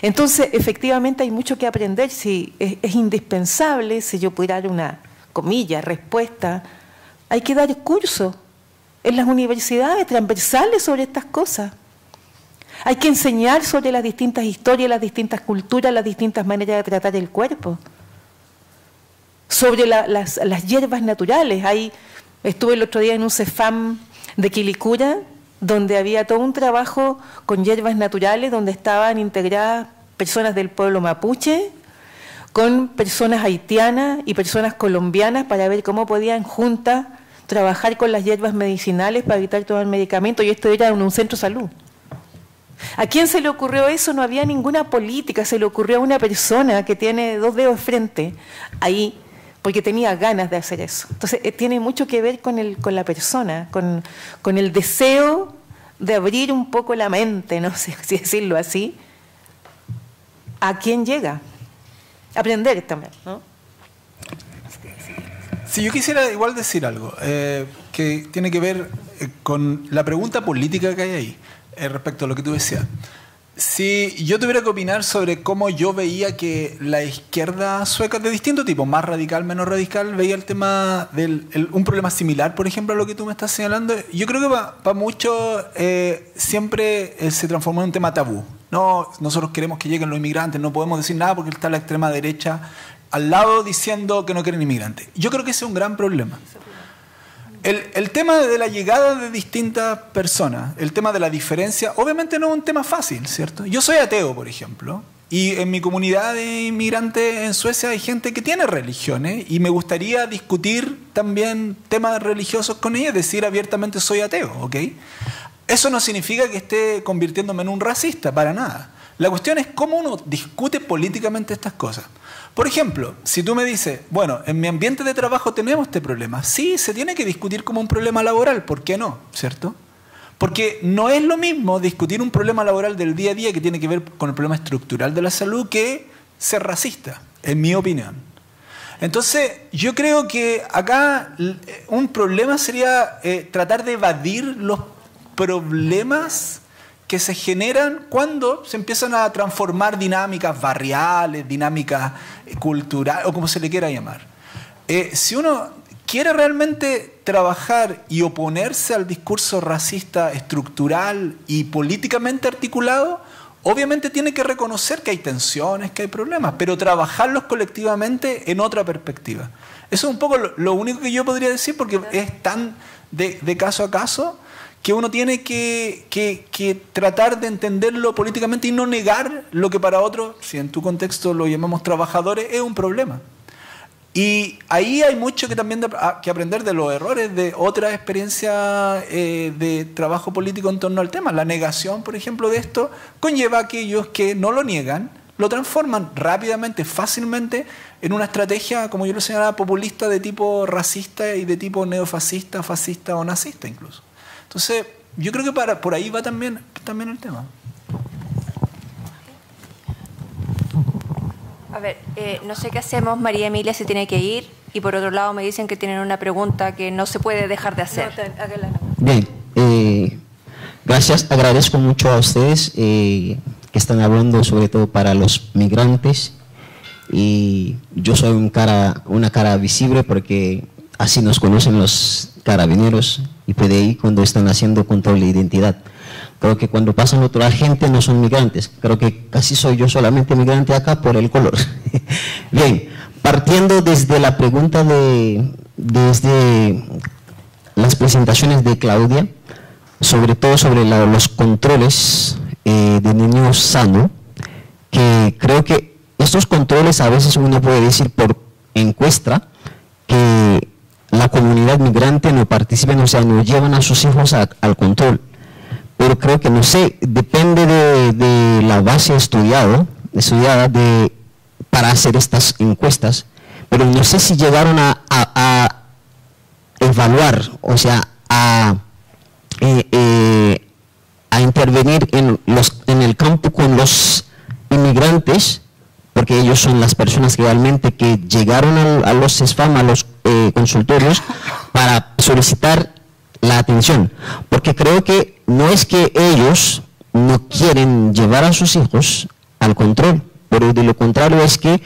D: Entonces, efectivamente hay mucho que aprender. Si es, indispensable, si yo pudiera dar una comilla, respuesta, hay que dar cursos en las universidades transversales sobre estas cosas. Hay que enseñar sobre las distintas historias, las distintas culturas, las distintas maneras de tratar el cuerpo sobre las, hierbas naturales. Ahí estuve el otro día en un CEFAM de Quilicura, donde había todo un trabajo con hierbas naturales, donde estaban integradas personas del pueblo mapuche, con personas haitianas y personas colombianas para ver cómo podían juntas trabajar con las hierbas medicinales para evitar todo el medicamento, y esto era en un centro de salud. ¿A quién se le ocurrió eso? No había ninguna política, se le ocurrió a una persona que tiene dos dedos de frente, ahí porque tenía ganas de hacer eso. Entonces, eh, tiene mucho que ver con, el, con la persona, con, con, el deseo de abrir un poco la mente, no sé si decirlo así, a quién llega. Aprender también, ¿no?
C: Si yo quisiera igual decir algo eh, que tiene que ver eh, con la pregunta política que hay ahí respecto a lo que tú decías. Si yo tuviera que opinar sobre cómo yo veía que la izquierda sueca de distinto tipo, más radical, menos radical, veía el tema de un problema similar, por ejemplo, a lo que tú me estás señalando, yo creo que para muchos eh, siempre eh, se transformó en un tema tabú. No, nosotros queremos que lleguen los inmigrantes, no podemos decir nada porque está la extrema derecha al lado diciendo que no quieren inmigrantes. Yo creo que ese es un gran problema. El, tema de la llegada de distintas personas, el tema de la diferencia, obviamente no es un tema fácil, ¿cierto? Yo soy ateo, por ejemplo, y en mi comunidad de inmigrantes en Suecia hay gente que tiene religiones y me gustaría discutir también temas religiosos con ella, decir abiertamente soy ateo, ¿ok? Eso no significa que esté convirtiéndome en un racista, para nada. La cuestión es cómo uno discute políticamente estas cosas. Por ejemplo, si tú me dices, bueno, en mi ambiente de trabajo tenemos este problema, sí, se tiene que discutir como un problema laboral, ¿por qué no? ¿Cierto? Porque no es lo mismo discutir un problema laboral del día a día que tiene que ver con el problema estructural de la salud que ser racista, en mi opinión. Entonces, yo creo que acá un problema sería eh, tratar de evadir los problemas que se generan cuando se empiezan a transformar dinámicas barriales, dinámicas eh, culturales, o como se le quiera llamar. Eh, si uno quiere realmente trabajar y oponerse al discurso racista estructural y políticamente articulado, obviamente tiene que reconocer que hay tensiones, que hay problemas, pero trabajarlos colectivamente en otra perspectiva. Eso es un poco lo, único que yo podría decir porque es tan de caso a caso que uno tiene que, tratar de entenderlo políticamente y no negar lo que para otros, si en tu contexto lo llamamos trabajadores, es un problema. Y ahí hay mucho que también que aprender de los errores de otra experiencia eh, de trabajo político en torno al tema. La negación, por ejemplo, de esto conlleva a aquellos que no lo niegan, lo transforman rápidamente, fácilmente, en una estrategia, como yo lo señalaba, populista de tipo racista y de tipo neofascista, fascista o nazista incluso. Entonces, yo creo que para, por ahí va también, también el tema.
A: A ver, eh, no sé qué hacemos, María Emilia se tiene que ir y por otro lado me dicen que tienen una pregunta que no se puede dejar de hacer.
H: Bien, eh, gracias, agradezco mucho a ustedes eh, que están hablando sobre todo para los migrantes y yo soy un cara, una cara visible porque así nos conocen los carabineros y PDI cuando están haciendo control de identidad. Creo que cuando pasan otro agente no son migrantes. Creo que casi soy yo solamente migrante acá por el color. Bien, partiendo desde la pregunta de desde las presentaciones de Claudia, sobre todo sobre los controles eh, de niños sano, que creo que estos controles a veces uno puede decir por encuesta que la comunidad migrante no participa, o sea, no llevan a sus hijos a- al control. Pero creo que, no sé, depende de, de la base estudiado, estudiada de, para hacer estas encuestas, pero no sé si llegaron a, a- a evaluar, o sea, a, eh, eh, a intervenir en, los, en el campo con los inmigrantes, porque ellos son las personas realmente que llegaron a, los SESFAM, a los consultorios, para solicitar la atención. Porque creo que no es que ellos no quieren llevar a sus hijos al control, pero de lo contrario es que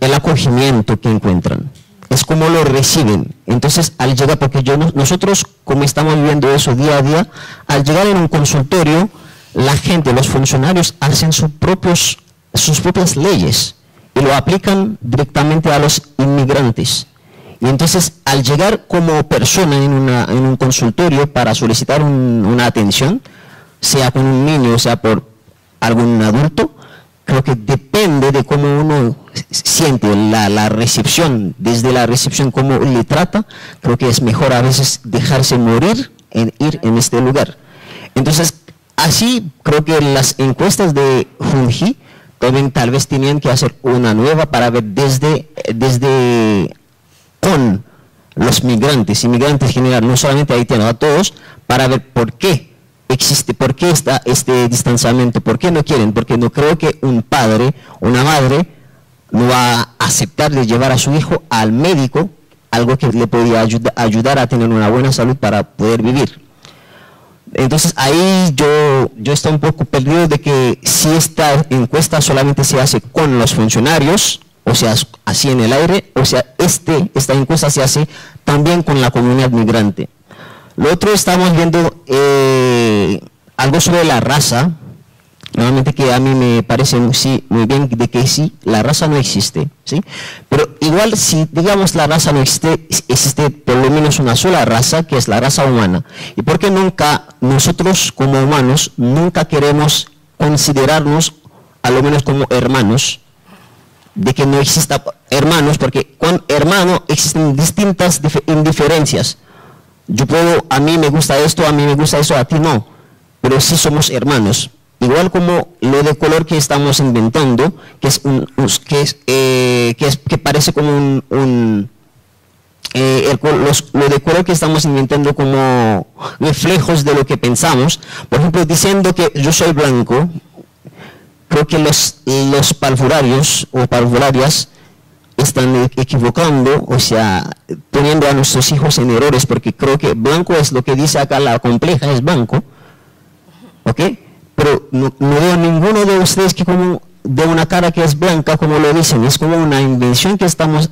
H: el, acogimiento que encuentran, es como lo reciben. Entonces, al llegar, porque yo, no- nosotros, como estamos viviendo eso día a día, al llegar en un consultorio, la gente, los funcionarios hacen sus, propios, sus propias leyes y lo aplican directamente a los inmigrantes. Y entonces, al llegar como persona en, una- en un consultorio para solicitar un- una atención, sea con un niño, sea por algún adulto, creo que depende de cómo uno siente la, recepción, desde la recepción, cómo le trata, creo que es mejor a veces dejarse morir en ir en este lugar. Entonces, así creo que las encuestas de Fungi también tal vez tenían que hacer una nueva para ver desde, desde con los migrantes, inmigrantes en general, no solamente haitianos, a todos, para ver por qué existe, por qué está este distanciamiento, por qué no quieren, porque no creo que un padre, una madre, no va a aceptar de llevar a su hijo al médico, algo que le podría ayuda- ayudar a tener una buena salud para poder vivir. Entonces ahí yo, yo estoy un poco perdido de que si esta encuesta solamente se hace con los funcionarios, o sea, así en el aire, o sea, este, esta encuesta se hace también con la comunidad migrante. Lo otro estamos viendo eh, algo sobre la raza, Nuevamente que a mí me parece muy- muy bien de que sí, la raza no existe, ¿sí? Pero igual si digamos la raza no existe, existe por lo menos una sola raza, que es la raza humana. ¿Y por qué nunca nosotros como humanos nunca queremos considerarnos a lo menos como hermanos? De que no exista hermanos, porque con hermano existen distintas dif- indiferencias. Yo puedo, a mí me gusta esto, a mí me gusta eso, a ti no, pero sí somos hermanos. Igual como lo de color que estamos inventando, que es un, us- que es, eh, que es- que parece como un, eh, lo de color que estamos inventando como reflejos de lo que pensamos. Por ejemplo, diciendo que yo soy blanco, creo que los, los parvularios o parvularias están e- equivocando, o sea, poniendo a nuestros hijos en errores, porque creo que blanco es lo que dice acá la compleja, es blanco, ¿ok? Pero no, no veo ninguno de ustedes que como de una cara que es blanca, como lo dicen, es como una invención que estamos,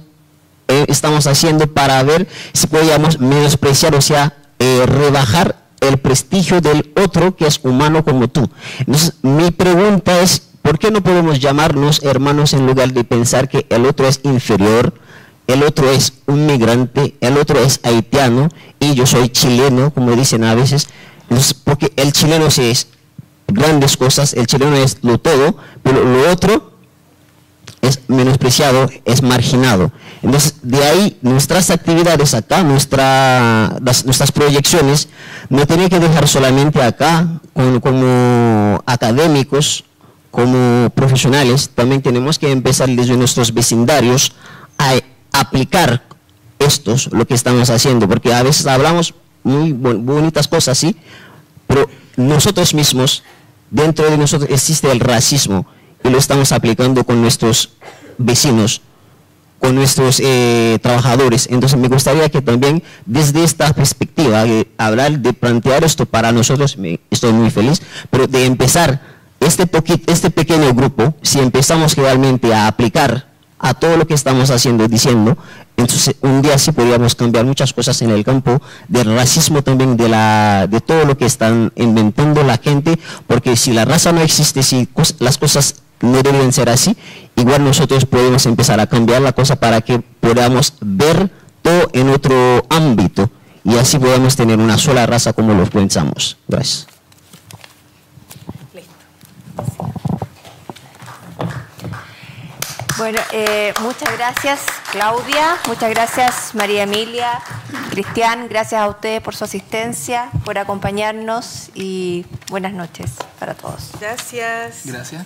H: eh, estamos haciendo para ver si podíamos menospreciar, o sea, eh, rebajar el prestigio del otro que es humano como tú. Entonces, mi pregunta es, ¿por qué no podemos llamarnos hermanos en lugar de pensar que el otro es inferior, el otro es un migrante, el otro es haitiano y yo soy chileno, como dicen a veces? Entonces, porque el chileno sí es grandes cosas, el chileno es lo todo, pero lo otro es menospreciado, es marginado. Entonces, de ahí nuestras actividades acá, nuestra, nuestras proyecciones, no tienen que dejar solamente acá con- como académicos, como profesionales, también tenemos que empezar desde nuestros vecindarios a aplicar estos, lo que estamos haciendo, porque a veces hablamos muy bon- bonitas cosas, sí, pero nosotros mismos, dentro de nosotros existe el racismo y lo estamos aplicando con nuestros vecinos, con nuestros eh, trabajadores. Entonces me gustaría que también desde esta perspectiva, de hablar, de plantear esto para nosotros, estoy muy feliz, pero de empezar este, poqui- este pequeño grupo, si empezamos realmente a aplicar a todo lo que estamos haciendo, diciendo. Entonces, un día sí podríamos cambiar muchas cosas en el campo del racismo también, de, la, de todo lo que están inventando la gente, porque si la raza no existe, si las cosas no deben ser así, igual nosotros podemos empezar a cambiar la cosa para que podamos ver todo en otro ámbito y así podamos tener una sola raza como lo pensamos. Gracias.
A: Bueno, eh, muchas gracias Claudia, muchas gracias María Emilia, Cristian, gracias a ustedes por su asistencia, por acompañarnos y buenas noches para todos.
D: Gracias.
C: Gracias.